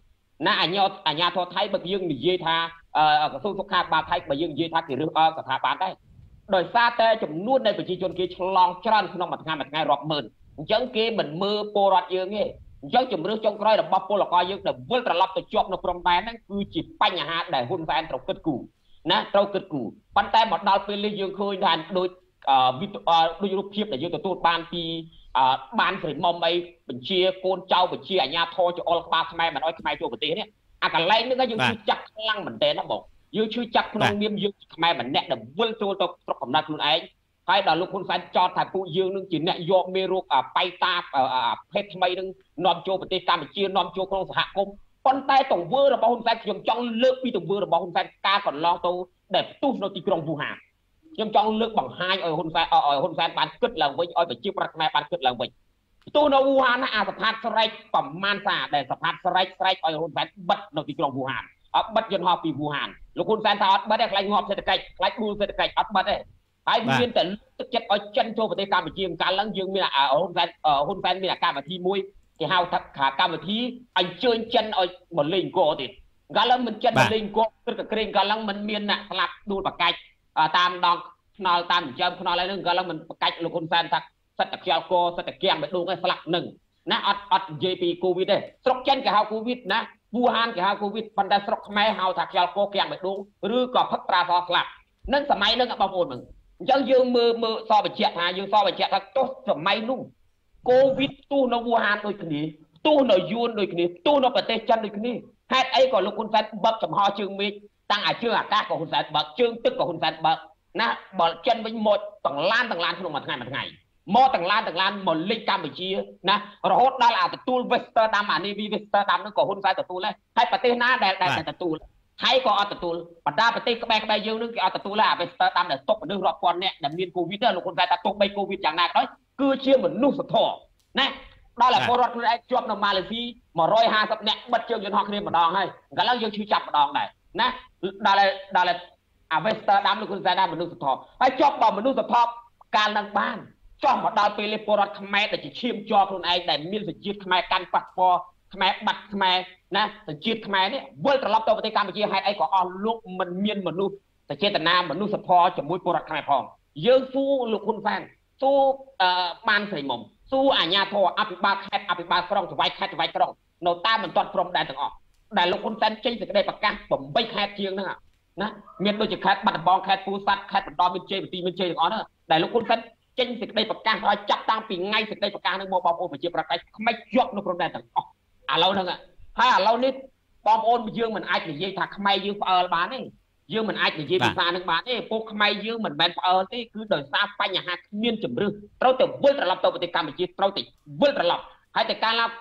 ណាអញ្ញាអញ្ញាធរថៃបើយើងនិយាយថាក្រសួងសុខាភិបាលថៃបើយើងនិយាយថាគេរើសអើស្ថាប័នដែរដោយសារតែចំនួននៃប្រជាជនគេឆ្លងច្រើនក្នុងមួយថ្ងៃមួយថ្ងៃរាប់ម៉ឺនអញ្ចឹងគេមិនមើលពលរដ្ឋយើងទេអញ្ចឹងជំរឿសចុងក្រោយរបស់ពលករយើងដែលវិលត្រឡប់ទៅជាប់នៅព្រំដែនហ្នឹងគឺជាបញ្ហាដែលហ៊ុនសែនត្រូវគិតគូរ ណាត្រូវគិតគូរប៉ុន្តែមកដល់ពេលនេះយើងឃើញថាដូចដូចរូបភាពដែលយើងទទួលបានពីបានស្រីមុំអីបញ្ជាកូនចៅបញ្ជាអាញាធរចអុលក្បាលខ្មែរមិនអោយខ្មែរចូលប្រទេសនេះអាកន្លែងនេះយើងជឿចាក់ខ្លាំងមែនតើណាបងយើងជឿចាក់ក្នុងនាមយើងខ្មែរម្នាក់ដែលវិលចូលទៅស្រុកកំណើតខ្លួនឯងហើយដល់លោកហ៊ុនសែនចោទថាពួកយើងនឹងជាអ្នកយកមេរោគបៃតាភេទថ្មីនឹងនាំចូលប្រទេសកម្ពុជានាំចូលក្នុងសហគមន៍ ប៉ុន្តែទង្វើរបស់ហ៊ុនសែនខ្ញុំចង់លើកពីទង្វើរបស់ហ៊ុនសែនការកន្លងទៅដែលផ្ទុះនៅទីក្រុងវូហានខ្ញុំចង់លើកបង្ហាញឲ្យហ៊ុនសែនឲ្យហ៊ុនសែនបានគិតឡើងវិញឲ្យប្រជាប្រដ្ឋខ្មែរបានគិតឡើងវិញផ្ទុះនៅវូហានណាអាសផាតស្រែកប្រមាណសាដែលសផាតស្រែកស្រែកឲ្យហ៊ុនសែនបិទនៅទីក្រុងវូហានអត់បិទយន្តហោះពីវូហានលោកហ៊ុនសែនថាអត់បិទទេខ្លាចងាប់សេដ្ឋកិច្ចខ្លាចដួលសេដ្ឋកិច្ចអត់បិទទេហើយមានតែទឹកចិត្តឲ្យចិនចូលប្រទេសកម្ពុជាកាលឡើងយើងមានហ៊ុនសែនហ៊ុនសែនមានអាកម្មវិធីមួយ គេហៅថាកម្មវិធីអញ្ជើញចិនឲ្យមកលេងអង្គទៀតកាលឡើងមិនចិនមកលេងអង្គគិតកក្រែងកាលឡើងមិនមានអ្នកស្លាប់ដួលបកាច់តាមដងថ្នល់តាមចិញ្ចើមថ្នល់អីហ្នឹងកាលឡើងមិនបកាច់លោកហ៊ុនសែនថាសិតតែខ្យល់កសិតតែគៀងបេះដូងឯងស្លាប់នឹងណាអត់អត់និយាយពីកូវីដទេស្រុកចិនគេហៅកូវីដណាវូហានគេហៅកូវីដប៉ុន្តែស្រុកខ្មែរហៅថាខ្យល់កគៀងបេះដូងឬក៏ផឹកត្រាសស្លាប់នឹងសម័យនឹងបងប្អូនមើលអញ្ចឹងយើងមើលមើលសបញ្ជាក់ថាយើងសបញ្ជាក់ថាទោះសម័យនោះ កូវីដទោះនៅវូហានដូចគ្នាទោះនៅយួនដូចគ្នាទោះនៅប្រទេសចិនដូចគ្នាហេតុអីក៏លោកហ៊ុនសែនបើកចំហជើងមេឃតាំងអាជើងអាកាសក៏ហ៊ុនសែនបើកជើងទឹកក៏ហ៊ុនសែនបើកណាបើចិនវិញមកទាំងឡានទាំងឡានក្នុងមួយថ្ងៃមួយថ្ងៃមកទាំងឡានទាំងឡានមកលិចកម្ពុជាណារហូតដល់អាទទួល Western ដាំអានេះ Western ដាំហ្នឹងក៏ហ៊ុនសែនទទួលដែរហើយប្រទេសណាដែលដែលទទួល ថៃក៏អត់ទទួលបណ្ដាប្រទេសក្បែរក្បែរយើងនឹងគេអត់ទទួលដែរអា Western ដាំដែលຕົកមនុស្សរាប់ពាន់នាក់ដែលមានកូវីដលោកហ៊ុនសែនថាຕົកបីកូវីដយ៉ាងណាក៏ដោយគឺជាមនុស្សធម៌ណាដល់តែពលរដ្ឋខ្លួនឯងជាប់នៅម៉ាឡេស៊ី150នាក់បិទជើងយន្តហោះគ្នាម្ដងហើយឥឡូវយើងឈឺចាប់ម្ដងដែរណាដល់ដល់អា Western ដាំលោកហ៊ុនសែនដែរមនុស្សធម៌ហើយជាប់បើមនុស្សធម៌កាលនឹងបានចោះមកដល់ពេលពលរដ្ឋខ្មែរដែលជាឈាមជាប់ខ្លួនឯងដែលមានសញ្ជាតិខ្មែរកាន់ប៉ាសពតខ្មែរបាត់ខ្មែរ ណាសញ្ជាតិខ្មែរនេះវិលត្រឡប់ទៅប្រទេសកម្ពុជាហេតុអីក៏អស់លោកមិនមានមនុស្សសចេតនាមនុស្សធម៌ជាមួយពលរដ្ឋខ្មែរផងយើងសួរលោកហ៊ុនសែនសួរបានស្រីមុំសួរអាជ្ញាធរអភិបាលខេត្តអភិបាលក្រុងចវាយខេត្តចវាយក្រុងនៅតាមបន្ទាត់ព្រំដែនទាំងអស់ដែលលោកហ៊ុនសែនចេញសេចក្តីប្រកាស8ខេត្តជាងហ្នឹងណាមានដូចជាខេត្តបាត់ដំបងខេត្តពូសាត់ខេត្តបន្តមានជ័យបន្ទាយមានជ័យទាំងអស់ហ្នឹងដែលលោកហ៊ុនសែនចេញសេចក្តីប្រកាសឲ្យចាប់តាំងពីថ្ងៃសេចក្តីប្រកាសហ្នឹងមកបងប្អូនប្រជាប្រដ្ឋខ្មែរជាប់នៅព្រំដែនទាំងអស់ឥឡូវហ្នឹង ហើយឥឡូវនេះបងប្អូនយើងមិនអាចនិយាយថាខ្មែរយើងផ្អើលបានទេយើងមិនអាចនិយាយភាសានឹងបានទេពួកខ្មែរយើងមិនមែនផ្អើលទេគឺដោយសារបញ្ហាគ្មានជំរឿសត្រូវតែវិលត្រឡប់ទៅប្រទេសកម្ពុជាត្រូវតែវិលត្រឡប់ហើយតែការឡាប់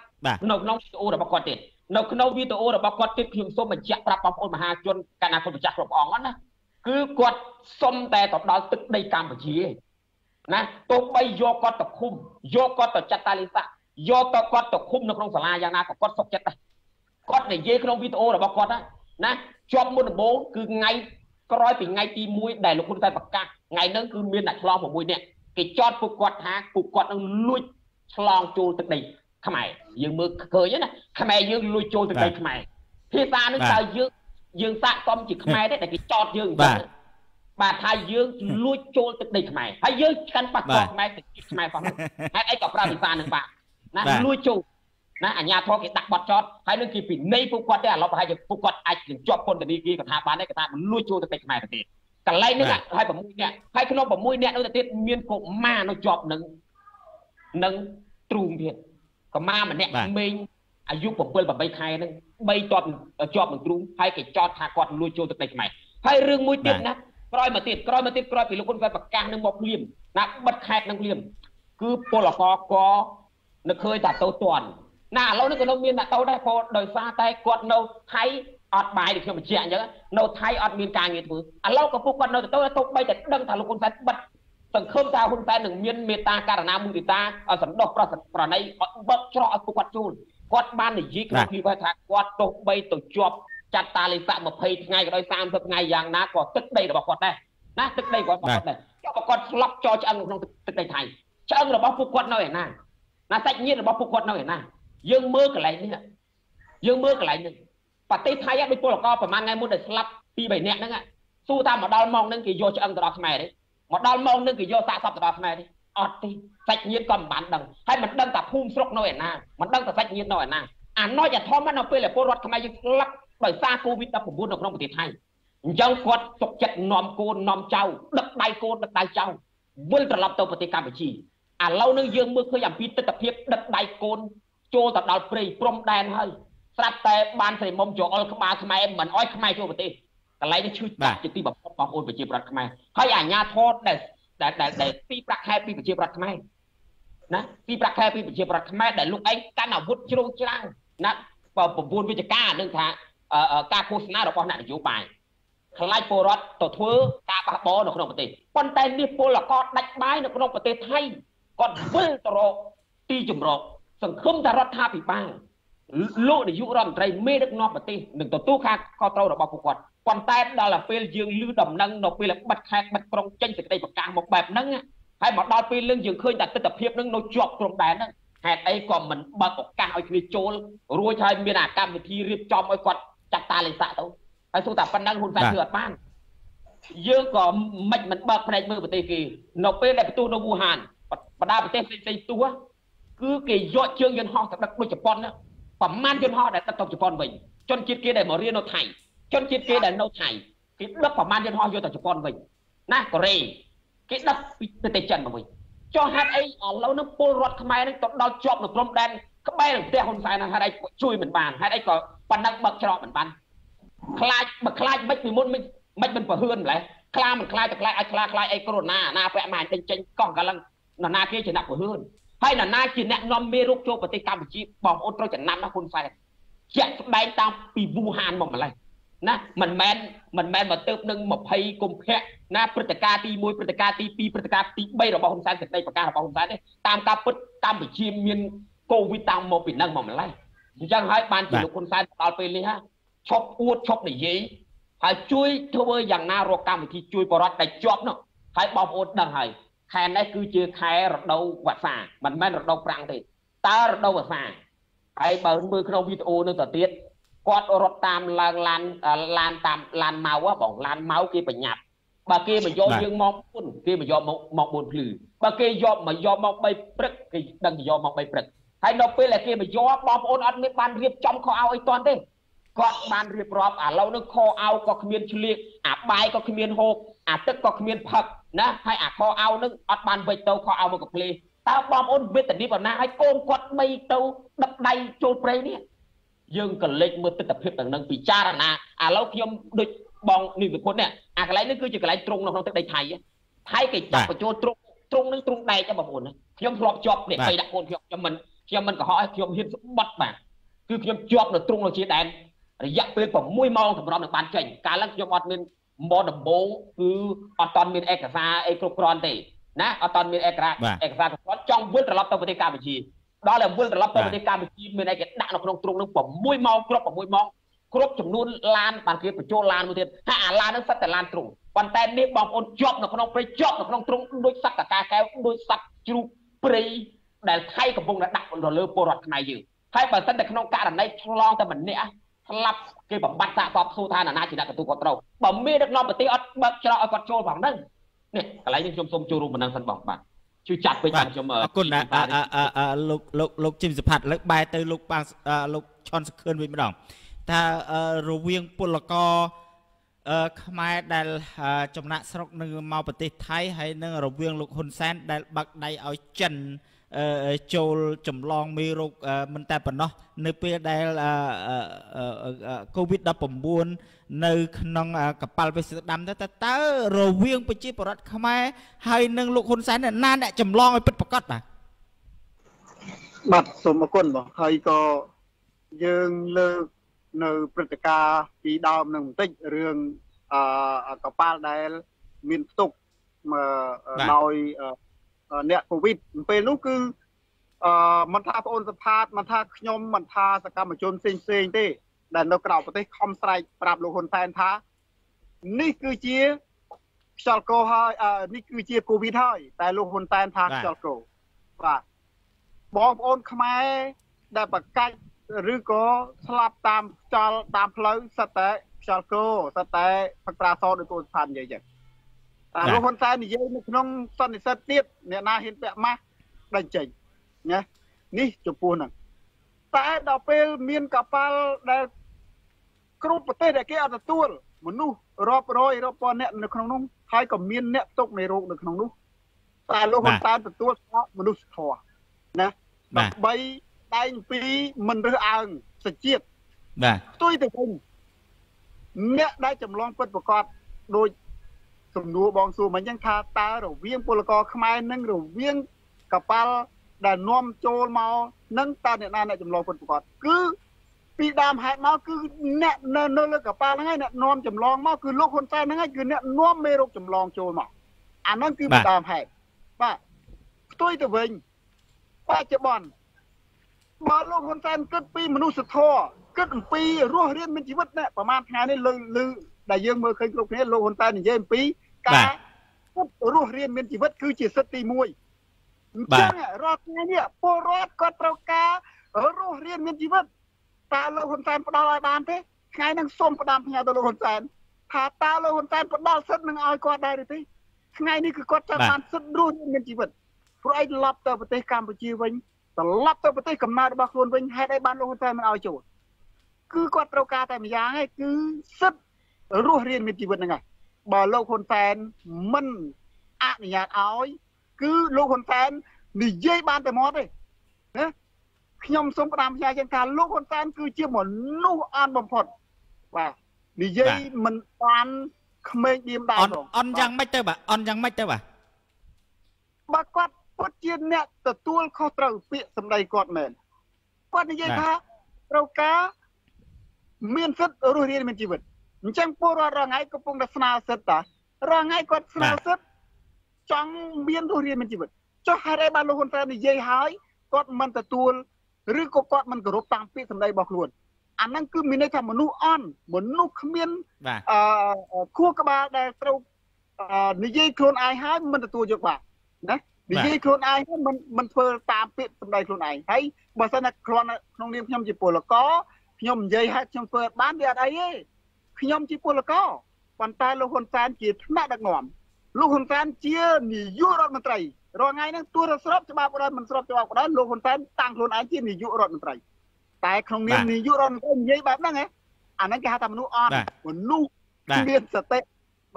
នៅក្នុងវីដេអូរបស់គាត់ទៀតនៅក្នុងវីដេអូរបស់គាត់ទៀតខ្ញុំសូមបញ្ជាក់ប្រាប់បងប្អូនមហាជនកាលណាគាត់បញ្ជាក់គ្រប់អង្គណាគឺគាត់សុំតែទៅដល់ទឹកដីកម្ពុជាណាទោះបីយកគាត់ទៅឃុំយកគាត់ទៅចាត់តាលីសាយកទៅគាត់ទៅឃុំនៅក្នុងសាលាយ៉ាងណាក៏គាត់សុខចិត្តដែរ គាត់និយាយក្នុងវីដេអូរបស់គាត់ណាជាប់មុនដំបូងគឺថ្ងៃក្រោយពីថ្ងៃទី1ដែលលោកហ៊ុនសែនប្រកាសថ្ងៃហ្នឹងគឺមានអ្នកឆ្លង6នាក់គេចោទពួកគាត់ថាពួកគាត់នឹងលួចឆ្លងចូលទឹកដីខ្មែរយើងមើលឃើញណាខ្មែរយើងលួចចូលទឹកដីខ្មែរភាសានឹងតើយើងយើងសាកសមជាខ្មែរទេដែលគេចោទយើងអញ្ចឹងបាទថាយើងលួចចូលទឹកដីខ្មែរហើយយើងកាន់ប៉ាសពតខ្មែរទៅខ្មែរផងហេតុអីក៏ប្រើភាសានឹងបាទណាលួចចូល ណាអាញាធរគេដាក់បတ်ចោតហើយនឹងគេពិន័យពួកគាត់ទេឥឡូវប្រហែលជាពួកគាត់អាចនឹងជាប់ពន្ធនាគារកថាបានទេកថាមិនលួចចូលទៅទឹកខ្មែរទៅទៀតកន្លែងនេះហើយ6នាក់ហើយក្នុង6នាក់នោះទៅទៀតមានកុមារនៅជាប់នឹងនឹងទ្រូងទៀតកុមារម្នាក់ក្មេងអាយុ7 8ខែហ្នឹង3តបជាប់នឹងទ្រូងហើយគេចោទថាគាត់លួចចូលទៅទឹកខ្មែរហើយរឿងមួយទៀតណាក្រោយមកទៀតក្រោយមកទៀតក្រោយពីលោកហ៊ុនសែនប្រកាសនឹងមកភ្លាមណាបិទខេត្តនឹងភ្លាមគឺពលករកនឹកឃើញថាទៅតន់ ណាឥឡូវនេះក៏នៅមានដាក់ទៅដែរព្រោះដោយសារតែគាត់នៅថៃអត់បាយដូចខ្ញុំបញ្ជាក់អញ្ចឹងនៅថៃអត់មានការងារធ្វើឥឡូវក៏ពួកគាត់នៅទៅទៅបីតែដឹងថាលោកហ៊ុនសែនបិទសង្ឃឹមថាហ៊ុនសែននឹងមានមេត្តាករណាមុទិតាសន្តោសប្រសិទ្ធប្រណីបិទច្រកឲ្យពួកគាត់ចូលគាត់បាននិយាយក្នុងគ្លីបថាគាត់ទោះបីទៅជាប់ចាត់តាលិស័ក20ថ្ងៃក៏ដោយ30ថ្ងៃយ៉ាងណាក៏ទឹកដីរបស់គាត់ដែរណាទឹកដីគាត់គាត់ដែរចុះគាត់ស្លាប់ចោឆ្អឹងក្នុងទឹកដីថៃឆ្អឹងរបស់ពួកគាត់នៅឯណាណាសាច់ញាតិរបស់ពួកគាត់នៅឯណា យើងមើលកន្លែងនេះយើងមើលកន្លែងនេះប្រទេសថៃដូចពលករប្រហែលថ្ងៃមុនដែលស្លាប់ពី3នាក់ហ្នឹងសួរថាមកដល់ម៉ោងហ្នឹងគេយកឆ្អឹងទៅដល់ខ្មែរទេមកដល់ម៉ោងហ្នឹងគេយកសាកសពទៅដល់ខ្មែរទេអត់ទេសាច់ញាតិក៏មិនបានដឹងហើយមិនដឹងថាភូមិស្រុកនៅឯណាមិនដឹងថាសាច់ញាតិនៅឯណាអាណោចអាធំនៅពេលដែលពលរដ្ឋខ្មែរយើងស្លាប់ដោយសារកូវីដ19 នៅក្នុងប្រទេសថៃអញ្ចឹងគាត់ទុកចិត្តនាំកូននាំចៅដឹកដៃកូនដឹកដៃចៅវិលត្រឡប់ទៅប្រទេសកម្ពុជាឥឡូវនេះយើងមើលឃើញអំពីទស្សនវិជ្ជាដឹកដៃកូន ចូលទៅដល់ព្រៃព្រំដែនហើយស្រាប់តែបានស្រីមុំចូលអល់ក្បាលខ្មែរមិនអោយខ្មែរចូលប្រទេសកន្លែងនេះឈឺចាប់ជាទីបំផុតបងប្អូនប្រជាប្រដ្ឋខ្មែរហើយអាញាធរដែលដែលដែលពីប្រាក់ខែពីប្រជាប្រដ្ឋខ្មែរណាពីប្រាក់ខែពីប្រជាប្រដ្ឋខ្មែរដែលលោកឯងកាន់អាវុធជ្រោងច្រាំងណា9វិជ្ជការនឹងថាការឃោសនារបស់អ្នកនយោបាយខ្លាចពលរដ្ឋទៅធ្វើការបះបោនៅក្នុងប្រទេសប៉ុន្តែនេះពលករដាច់បាយនៅក្នុងប្រទេសថៃគាត់វិលទៅរកទីជំរក សង្ឃឹមថារដ្ឋាភិបាលលោកនាយករដ្ឋមន្ត្រីមេដឹកនាំប្រទេសនឹងទទួលការខុសត្រូវរបស់ពួកគាត់ប៉ុន្តែដល់ទៅពេលយើងលឺដំណឹងនៅពេលបិទខេត្តបិទក្រុងចេញសេចក្តីប្រកាសមកបែបហ្នឹងហើយមកដល់ពេលលឹងយើងឃើញតែទស្សនវិជ្ជានឹងនៅជាប់ក្រុងដែនហ្នឹងហេតុអីក៏មិនបើកឱកាសឲ្យគ្នាចូលរួចហើយមានអាកម្មវិធីរៀបចំឲ្យគាត់ចាត់តាលេខទៅហើយសួរតែប៉ុណ្ណឹងហ៊ុនសែនធ្វើអត់បានយើងក៏មិនមិនបើកផ្នែកមើលប្រទេសគេនៅពេលដែលបន្ទូនៅវូហានបដាប្រទេសផ្សេងៗទូ គឺគេយកជើងយន្តហោះទៅដឹកដូចជប៉ុនណាប្រមាណយន្តហោះដែលដឹកទៅជប៉ុនវិញជនជាតិគេដែលមករៀននៅថៃជនជាតិគេដែលនៅថៃគេដឹកប្រមាណយន្តហោះយកទៅជប៉ុនវិញណាកូរ៉េគេដឹកពីប្រទេសចិនមកវិញចុះហេតុអីឥឡូវនឹងពលរដ្ឋខ្មែរនឹងទៅដល់ជាប់នៅព្រំដែនក្បែរនឹងផ្ទះហ៊ុនសែនហ្នឹងហេតុអីជួយមិនបានហេតុអីក៏ប៉ុណ្ណឹងបើកច្រកមិនបានខ្លាចបើខ្លាចមិនពីមុនមិនមិនមិនប្រហឿនម្លេះខ្លាមិនខ្លាចតែខ្លាចឲ្យខ្លាខ្លាចអីគ្រោះណាណាពាក់ម៉ាញចេញចេញកោះកលឹងនរណាគេជាអ្នកប្រហឿន ហើយនរណាជាអ្នកនាំមេរោគចូលប្រទេសកម្ពុជាបងប្អូនត្រូវចំណាំណាហ៊ុនសែនជាក់ស្ដែងតាមពីវូហានមកម្លេះណាមិនមែនមិនមែនមកទៅនឹង20កុម្ភៈណាព្រឹត្តិការណ៍ទី1ព្រឹត្តិការណ៍ទី2ព្រឹត្តិការណ៍ទី3របស់ហ៊ុនសែនសេចក្តីប្រកាសរបស់ហ៊ុនសែននេះតាមការពិតកម្ពុជាមានកូវីដតាមមកពីនឹងមកម្លេះអញ្ចឹងហើយបានជាលោកហ៊ុនសែនដល់ពេលនេះហ่าឈប់អួតឈប់និយាយហើយជួយធ្វើយ៉ាងណារកកម្មវិធីជួយបរដ្ឋដែលជាប់នោះហើយបងប្អូនដឹងហើយ ខែនេះគឺជាខែរដូវវស្សាមិនមែនរដូវប្រាំងទេតើរដូវវស្សាហើយបើមើលក្នុងវីដេអូនឹងទៅទៀតគាត់រត់តាមឡើងឡានឡានតាមឡានម៉ៅបងឡានម៉ៅគេបញ្ញាប់បើគេមកយកយើងមក4គេមកយកមកមក4ភ្លឺបើគេយកមកយកមក3ព្រឹកគេដឹងយកមក3ព្រឹកហើយនៅពេលដែលគេមកយកបងប្អូនអត់មានបានរៀបចំខោអាវអីតាន់ទេគាត់បានរៀបរាប់ឥឡូវនឹងខោអាវក៏គ្មានឆ្លៀកអាបាយក៏គ្មានហូបអាទឹកក៏គ្មានផឹក ណាហើយអាខោអាវនឹងអត់បានវិចទៅខោអាវមកកាភ្លេតើបងប្អូនវេទនីប៉ុណ្ណាហើយកូនគាត់បីទៅដឹកដៃចូលព្រៃនេះយើងក៏លេចមើលទស្សនភាពទាំងនឹងពិចារណាឥឡូវខ្ញុំដូចបងនេះវិពុតនេះអាកន្លែងនេះគឺជាកន្លែងត្រង់នៅក្នុងទឹកដីថៃថៃគេចាប់បញ្ចូលត្រង់ត្រង់នឹងត្រង់ដែកបងប្អូនខ្ញុំធ្លាប់ជាប់នេះគេដាក់កូនខ្ញុំខ្ញុំមិនខ្ញុំមិនកុហកឲ្យខ្ញុំហ៊ានស្បត់បាទគឺខ្ញុំជាប់នៅត្រង់នៅជាដែនរយៈពេល6ម៉ោងសម្រាប់នឹងបានចេញកាលឡើងខ្ញុំអត់មាន ម៉ោដំបងគឺអត់តមានឯកសារអីគ្រប់គ្រាន់ទេណាអត់តមានឯកសារឯកសារគ្រប់គ្រាន់ចង់វិលត្រឡប់ទៅប្រទេសកម្ពុជាដល់តែវិលត្រឡប់ទៅប្រទេសកម្ពុជាមានឯគេដាក់នៅក្នុងទ្រុងនឹង6ម៉ោងគ្រប់6ម៉ោងគ្រប់ចំនួនឡានបានគេបញ្ចូលឡានមួយទៀតហើយអាឡាននឹងសិតតែឡានទ្រុងប៉ុន្តែនេះបងប្អូនជាប់នៅក្នុងព្រៃជាប់នៅក្នុងទ្រុងដូចសត្វតកាកែវដូចសត្វជ្រូកព្រៃដែលថៃកំពុងតែដាក់ទៅលើពលរដ្ឋខ្មែរយើងហើយបើសិនតែក្នុងករណីឆ្លងតែម្នាក់ ស្លាប់គេបំបត្តិសាកតបសួរថាណានាជាអ្នកទទួលគាត់ត្រូវបើមានដឹកនាំប្រទេសអត់បើកច្រកឲ្យគាត់ចូលផងហ្នឹងនេះកន្លែងនេះខ្ញុំសូមចូលរួមប៉ុណ្ណឹងសិនបងបាទជួយចាត់ពេកបាទខ្ញុំអរគុណណាលោកលោកលោកជីមសុផាត់លើកបែរទៅលោកបាងលោកឆនសខឿនវិញម្ដងថារវាងពលករអឺខ្មែរដែលចំណាក់ស្រុកនៅមកប្រទេសថៃហើយនឹងរវាងលោកហ៊ុនសែនដែលបាក់ដៃឲ្យចិន ចូលចម្លងមេរោគមិនតែប៉ុណ្ណោះនៅពេលដែលកូវីដ19 នៅក្នុងកប៉ាល់វិសដាំទៅតើរវាងប្រជាពលរដ្ឋខ្មែរហើយនិងលោកហ៊ុនសែនណាអ្នកចម្លងឲ្យពិតប្រាកដបាទបាទសូមអរគុណបងហើយក៏យើងលើកនៅព្រឹត្តិការណ៍ពីដើមនឹងបន្តិចរឿងអកប៉ាល់ដែលមានផ្ទុកមកដោយ អ្នកកូវីដពេលនោះគឺអឺមិនថាបងអូនសផាតមិនថាខ្ញុំមិនថាសកម្មជនផ្សេងផ្សេងទេដែលនៅក្រៅប្រទេសខំស្រែកប្រាប់លោកហ៊ុនសែនថា នេះគឺជាខ្យល់កោហើយនេះគឺជាកូវីដហើយតែលោកហ៊ុនសែនថាខ្យល់កោបាទបងប្អូនខ្មែរដែលប្រកាច់ឬក៏ស្លាប់តាមខ្យល់តាមផ្លូវសិតតែខ្យល់កោសិតតែផឹកប្រាសោដោយគូសផាននិយាយចឹង អាលោកហ៊ុនសែននិយាយនៅក្នុងសន្និសីទទៀតអ្នកណាហ៊ានពាក់ម៉ាស់ដេញចេញណានេះចំពោះហ្នឹងតែដល់ពេលមានកប៉ាល់ដែលគ្រប់ប្រទេសដែលគេអត់ទទួលមនុស្សរាប់រយរាប់ពាន់អ្នកនៅក្នុងនោះហើយក៏មានអ្នកទុកនៃរោគនៅក្នុងនោះតែលោកហ៊ុនសែនទទួលស្គាល់មនុស្សធម៌ណាដើម្បីដែងពីមិនរើសអើងសជាតិបាទផ្ទុយទៅវិញអ្នកដែលចម្លងពិតប្រកបដោយ សំណួរបងសួរមិញចឹងថាតើរវាងពលករខ្មែរនិងរវាងកប៉ាល់ដែលនាំចូលមកនឹងតើអ្នកណាអ្នកចម្លងពុតប្រកបគឺពីដើមហេតុមកគឺអ្នកនៅនៅលើកប៉ាល់ហ្នឹងហើយអ្នកនាំចម្លងមកគឺលោកហ៊ុនសែនហ្នឹងហើយគឺអ្នកនាំមេរោគចម្លងចូលមកអាហ្នឹងគឺពីដើមហេតុបាទផ្ទុយទៅវិញបច្ចុប្បន្នបើលោកហ៊ុនសែនគិតពីមនុស្សធម៌គិតអំពីរស់រៀនមានជីវិតណាប្រហែលថ្ងៃនេះលើលើ ដែលយើងមើលឃើញគ្រប់គ្នាលោកហ៊ុនសែននិយាយអំពីការរស់រៀនមានជីវិតគឺជាសិទ្ធិទី1អញ្ចឹងរាល់ថ្ងៃនេះពលរដ្ឋគាត់ត្រូវការរស់រៀនមានជីវិតតើលោកហ៊ុនសែនផ្ដល់ឲ្យបានទេថ្ងៃហ្នឹងសូមផ្ដាំផ្ញើទៅលោកហ៊ុនសែនថាតើលោកហ៊ុនសែនផ្ដល់សិទ្ធិនឹងឲ្យគាត់ដែរឬទេថ្ងៃនេះគឺគាត់ចង់បានសិទ្ធិរស់មានជីវិតព្រោះឯងឡប់ទៅប្រទេសកម្ពុជាវិញត្រឡប់ទៅប្រទេសកំណើតរបស់ខ្លួនវិញហេតុអីបានលោកហ៊ុនសែនមិនឲ្យចូលគឺគាត់ត្រូវការតែម្យ៉ាងឯងគឺសិទ្ធិ រស់រៀនមានជីវិតហ្នឹងហើយបើលោកហ៊ុនសែនមិនអនុញ្ញាតឲ្យ គឺលោកហ៊ុនសែននិយាយបានតែមាត់ទេណាខ្ញុំសូមផ្ដាំផ្ញើចឹងថាលោកហ៊ុនសែនគឺជាមនុស្សអានបំផុតបាទនិយាយមិនបានក្មេងឌៀមដែរបងអន់យ៉ាងម៉េចទៅបាទអន់យ៉ាងម៉េចទៅបាទបើគាត់ពិតជាអ្នកទទួលខុសត្រូវពាក្យសម្ដីគាត់មែនគាត់និយាយថាត្រូវការមានសិទ្ធិរស់រានមានជីវិត អញ្ចឹងពលរដ្ឋរងថ្ងៃកំពុងតែស្នើសិទ្ធិតារងថ្ងៃគាត់ស្នើសិទ្ធិចង់មានរស់រានមានជីវិតចុះហេតុអីបានលោកហ៊ុនសែននិយាយហើយគាត់មិនទទួលឬក៏គាត់មិនគោរពតាមពាក្យសម្ដីរបស់ខ្លួនអាហ្នឹងគឺមានន័យថាមនុស្សអន់មនុស្សគ្មានអឺខួរក្បាលដែលត្រូវនិយាយខ្លួនឯងហើយមិនទទួលយកបាទណានិយាយខ្លួនឯងមិនមិនធ្វើតាមពាក្យសម្ដីខ្លួនឯងហើយបើសិនតែខ្លួនក្នុងនាមខ្ញុំជាពលករខ្ញុំនិយាយហើយខ្ញុំធ្វើបានវាអត់អីទេ ខ្ញុំជាពលករប៉ុន្តែលោកហ៊ុនសែនជាថ្នាក់ដឹកនាំលោកហ៊ុនសែនជានាយករដ្ឋមន្ត្រីរាល់ថ្ងៃហ្នឹងទោះរស្របច្បាប់ក៏ដោយមិនស្របច្បាប់ក៏ដោយលោកហ៊ុនសែនតាំងខ្លួនឯងជានាយករដ្ឋមន្ត្រីតែក្នុងនាមនាយករដ្ឋមន្ត្រីនិយាយបែបហ្នឹងហ៎អាហ្នឹងគេហៅថាមនុស្សអត់មនុស្សមានសតិ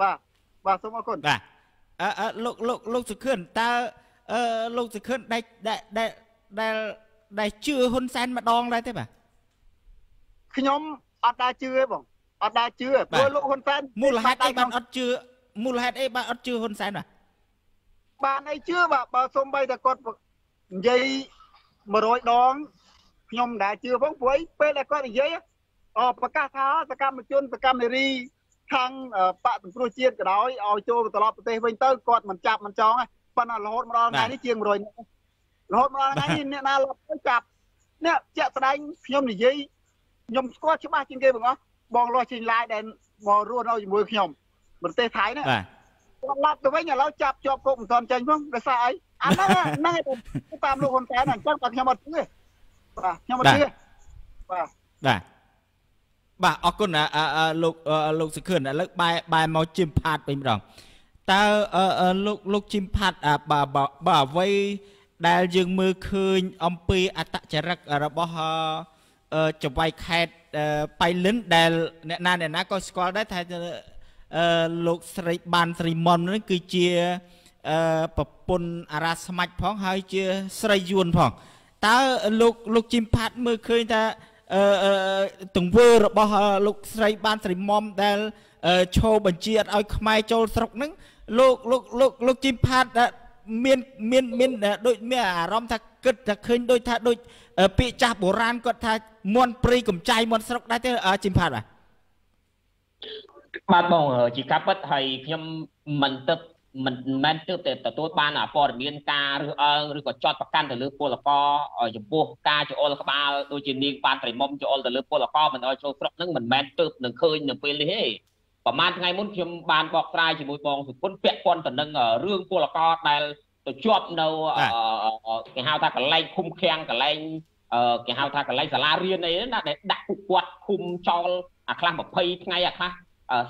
បាទបាទសូមអរគុណបាទអឺអឺលោកលោកលោកសុខឿនតើអឺលោកសុខឿនដែលដែលដែលដែលជឿហ៊ុនសែនម្ដងដែរទេបាទខ្ញុំអត់ដែរជឿទេបង អត់ដែរជឿព្រោះលោកហ៊ុនសែនមូលហេតុអីបានអត់ជឿមូលហេតុអីបានអត់ជឿហ៊ុនសែនបាទបានអីជឿបាទបើសូម្បីតែគាត់និយាយ100ដងខ្ញុំមិនដែលជឿផងព្រោះពេលដែលគាត់និយាយអប្រកាសថាសកម្មជនសកម្មនារីខាងបកសង្គ្រោះជាតិក៏ដោយឲ្យចូលត្រឡប់ប្រទេសវិញទៅគាត់មិនចាប់មិនចងទេប៉ុន្តែរហូតមកដល់ថ្ងៃនេះជាង100នាក់រហូតមកដល់ថ្ងៃនេះអ្នកណាលប់ទៅចាប់នេះជាក់ស្ដែងខ្ញុំនិយាយខ្ញុំស្គាល់ច្បាស់ជាងគេបងអស់ បងលាស់ចេញឡាយដែលមករស់នៅជាមួយខ្ញុំប្រទេសថៃណាបាទគាត់ឡាប់ទៅវិញឥឡូវចាប់ជាប់គុកមិនទាន់ចេញផងដោយសារអីអាហ្នឹងហ្នឹងតាមលោកហ៊ុនសែនអញ្ចឹងគាត់ខ្ញុំអត់ជឿបាទខ្ញុំអត់ជឿបាទបាទបាទអរគុណលោកលោកសុខឿនឥឡូវបែរបែរមកជិមផាតវិញម្ដងតើលោកលោកជិមផាតបាទបាទអ្វីដែលយើងមើលឃើញអំពីអតចរិតរបស់ ចង្វាយខេតបៃលិនដែលអ្នកណាអ្នកណាក៏ស្គាល់ដែរថាលោកស្រីបានស្រីមុននេះគឺជាប្រពន្ធអារាស្មាច់ផងហើយជាស្រីយួនផងតើលោកលោកជីមផាត់មើលឃើញថាអឺទង្វើរបស់លោកស្រីបានស្រីមុំដែលឈោបញ្ជាឲ្យខ្មែរចូលស្រុកហ្នឹងលោកលោកលោកលោកជីមផាត់ មានមានមានដូចមានអារម្មណ៍ថាគិតថាឃើញដូចថាដូចពាក្យចាស់បុរាណគាត់ថាមន់ព្រៃកំចាយមន់ស្រុកដែរទេជីមផាត់បាទបាទបងជាការពិតហើយខ្ញុំមិនទឹកមិនមែនទើបតែទទួលបានព័ត៌មានការរើសអើងឬក៏ចោតប្រកាន់ទៅលើពលករចំពោះការចោលក្បាលដូចជានាងបានប្រមុំចោលទៅលើពលករមិនឲ្យចូលស្រុកហ្នឹងមិនមែនទើបនឹងឃើញនៅពេលនេះទេ ប្រហែលថ្ងៃមុនខ្ញុំបានបកស្រាយជាមួយបងសុគុណពាក់ព័ន្ធទៅនឹងរឿងពលករដែលទៅជាប់នៅគេហៅថាកន្លែងឃុំឃាំងកន្លែងគេហៅថាកន្លែងសាលារៀនអីណាដែលដាក់ពួកគាត់ឃុំចោលអាខ្លះ20ថ្ងៃអាខ្លះ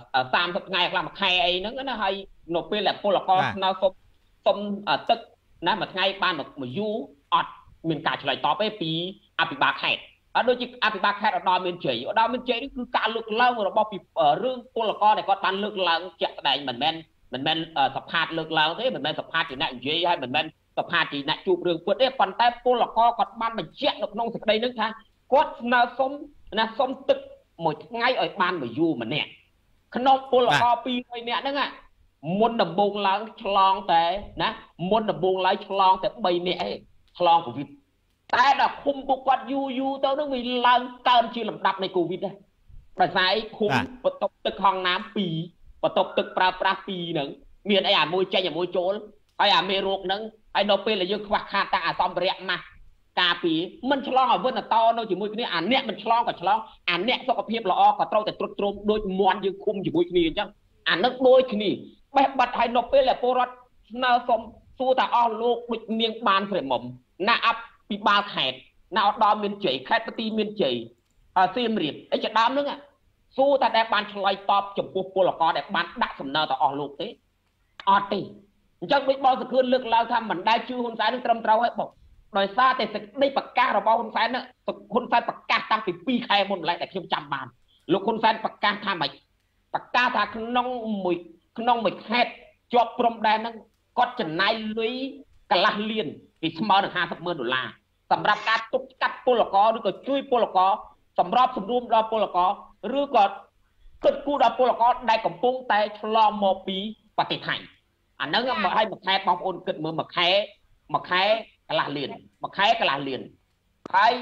30ថ្ងៃខ្លះមួយខែអីហ្នឹងណាហើយនៅពេលដែលពលករស្នើសុំសុំទឹកណាមួយថ្ងៃបានមួយយូរអត់មានការឆ្លើយតបទេពីអភិបាលខេត្ត អត់ដូចជាអភិបាលខេត្តឧត្តមមានជ័យឧត្តមមានជ័យនេះគឺការលើកឡើងរបស់ពីរឿងពលករដែលគាត់បានលើកឡើងជាក់ស្ដែងមិនមែនមិនមែនសភាលើកឡើងទេមិនមែនសភាជាអ្នកនិយាយហើយមិនមែនសភាជាអ្នកជួបរឿងពុតទេប៉ុន្តែពលករគាត់បានបញ្ជាក់នៅក្នុងសេចក្តីនឹងថាគាត់ស្នើសុំណាសុំទឹកមួយថ្ងៃឲ្យបានមួយយូរម្នាក់ក្នុងពលករ200នាក់ហ្នឹងមុនដំបូងឡើងឆ្លងតែណាមុនដំបូងឡើងឆ្លងតែ3នាក់ឯងឆ្លងកូវីដ តែដល់ឃុំពួកគាត់យូរយូរទៅនឹងវាឡើងកើនជាលំដាប់នៃកូវីដដែរដោយសារអីឃុំបន្ទប់ទឹកហងណាម2បន្ទប់ទឹកប្រើប្រាស់2ហ្នឹងមានអីអាមួយចេញអាមួយចូលហើយអាមេរោគហ្នឹងហើយដល់ពេលដែលយើងខ្វះខាតតាអាសម្ភារៈម៉ាស់ការពីមិនឆ្លងឲ្យវិនតនៅជាមួយគ្នាអាអ្នកមិនឆ្លងក៏ឆ្លងអាអ្នកសុខភាពល្អក៏ត្រូវតែត្រុតត្រោមដូចមន់យើងឃុំជាមួយគ្នាអញ្ចឹងអានឹងដូចគ្នាបេះបិទឲ្យនៅពេលដែលពលរដ្ឋស្នើសុំសួរថាអស់លោកដូចនាងបានព្រមុំណាអ ភិបាលខេត្តណាឧត្តមមានជ័យខេត្តបទីមានជ័យសៀមរាបអីជាដើមហ្នឹងសួរថាដែលបានឆ្លើយតបចំពោះពលករដែលបានដាក់សំណើទៅអស់លោកទេអត់ទេអញ្ចឹងដូចបងសុខឿនលើកឡើងថាមិនដែលជឿហ៊ុនសែននឹងត្រឹមត្រូវហើយបងដោយសារតែសេចក្តីប្រកាសរបស់ហ៊ុនសែនហ៊ុនសែនប្រកាសតាំងពី2ខែមុនម្ល៉េះតែខ្ញុំចាំបានលោកហ៊ុនសែនប្រកាសថាម៉េចប្រកាសថាក្នុងមួយក្នុងមួយខេត្តជាប់ព្រំដែនហ្នឹងគាត់ចំណាយលុយកន្លះលាន ពីស្មើនឹង50ម៉ឺនដុល្លារសម្រាប់ការទប់ស្កាត់ពលករឬក៏ជួយពលករសម្របសម្រួលដល់ពលករឬក៏គិតគូរដល់ពលករដែលកំពុងតែឆ្លងមកពីប្រទេសថៃអាហ្នឹងមកឲ្យមួយខែបងប្អូនគិតមើលមួយខែមួយខែកន្លះលានមួយខែកន្លះលានហើយ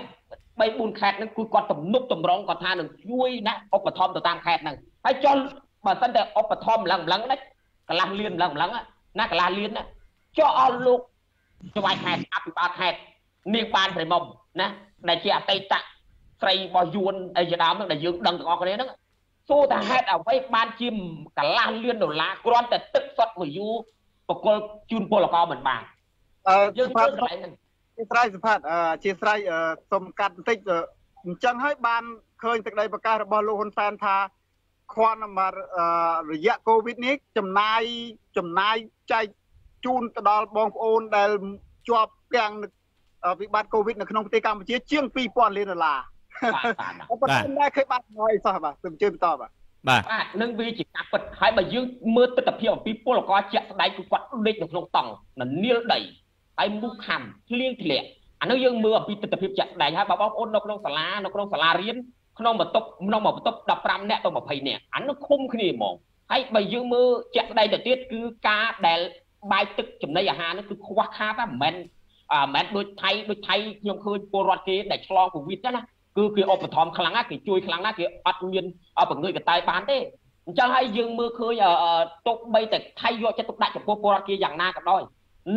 3 4ខេត្តហ្នឹងគឺគាត់ទំនុកតម្រងគាត់ថានឹងជួយណាឧបត្ថម្ភទៅតាមខេត្តហ្នឹងហើយចុះបើសិនតែឧបត្ថម្ភម្លឹងម្លឹងណាកន្លះលានម្លឹងម្លឹងណាកន្លះលានណាចុះអស់លោក ច្បាយខេត្តអភិបាលខេត្តនាងបានព្រៃមុំណាដែលជាអតីតស្រីរបស់យួនអីជាដើមហ្នឹងដែលយើងដឹងទាំងអស់គ្នាហ្នឹងសួរថាហេតុអ្វីបានជាកន្លះលានដុល្លារគ្រាន់តែទឹកសុទ្ធមួយយូរបកលជូនពលករមិនបានអឺយើងធ្វើកន្លែងហ្នឹងជាស្រ័យសុផាតអឺជាស្រ័យសុំកាត់បន្តិចអញ្ចឹងហើយបានឃើញទឹកដីប្រកាសរបស់លោកហ៊ុនសែនថាខ្វាន់មករយៈកូវីដនេះចំណាយចំណាយចែក ជូនទៅដល់បងប្អូនដែលជាប់ទាំងវិបត្តិកូវីដនៅក្នុងប្រទេសកម្ពុជាជាង2000លានដុល្លារបាទបាទតែឃើញបានហើយសោះបាទខ្ញុំជឿបន្តបាទបាទបាទនឹងវាជាការពិតហើយបើយើងមើលទស្សនវិជ្ជាអំពីពលករជាក់ស្ដែងគឺគាត់ដេកនៅក្នុងតង់ននៀលដីហើយមុខខំធ្លៀងធ្លាក់អានោះយើងមើលអំពីទស្សនវិជ្ជាជាក់ស្ដែងហើយបើបងប្អូននៅក្នុងសាលានៅក្នុងសាលារៀនក្នុងបន្ទប់ក្នុងមួយបន្ទប់15នាក់ទៅ20នាក់អានោះឃុំគ្នាហ្មងហើយបើយើងមើលជាក់ស្ដែងទៅទៀតគឺការដែល បាយទឹកចំណីអាហារនោះគឺខ្វះខាតតែមិនមែនមិនមែនដូចថៃដូចថៃខ្ញុំឃើញពលរដ្ឋគេដែលឆ្លងកូវីដណាគឺគេឧបត្ថម្ភខ្លាំងណាស់គេជួយខ្លាំងណាស់គេអត់មានបង្ងើយកតៃបានទេអញ្ចឹងហើយយើងមើលឃើញទុកបីតែថៃយកចិត្តទុកដាក់ចំពោះពលរដ្ឋគេយ៉ាងណាក៏ដោយ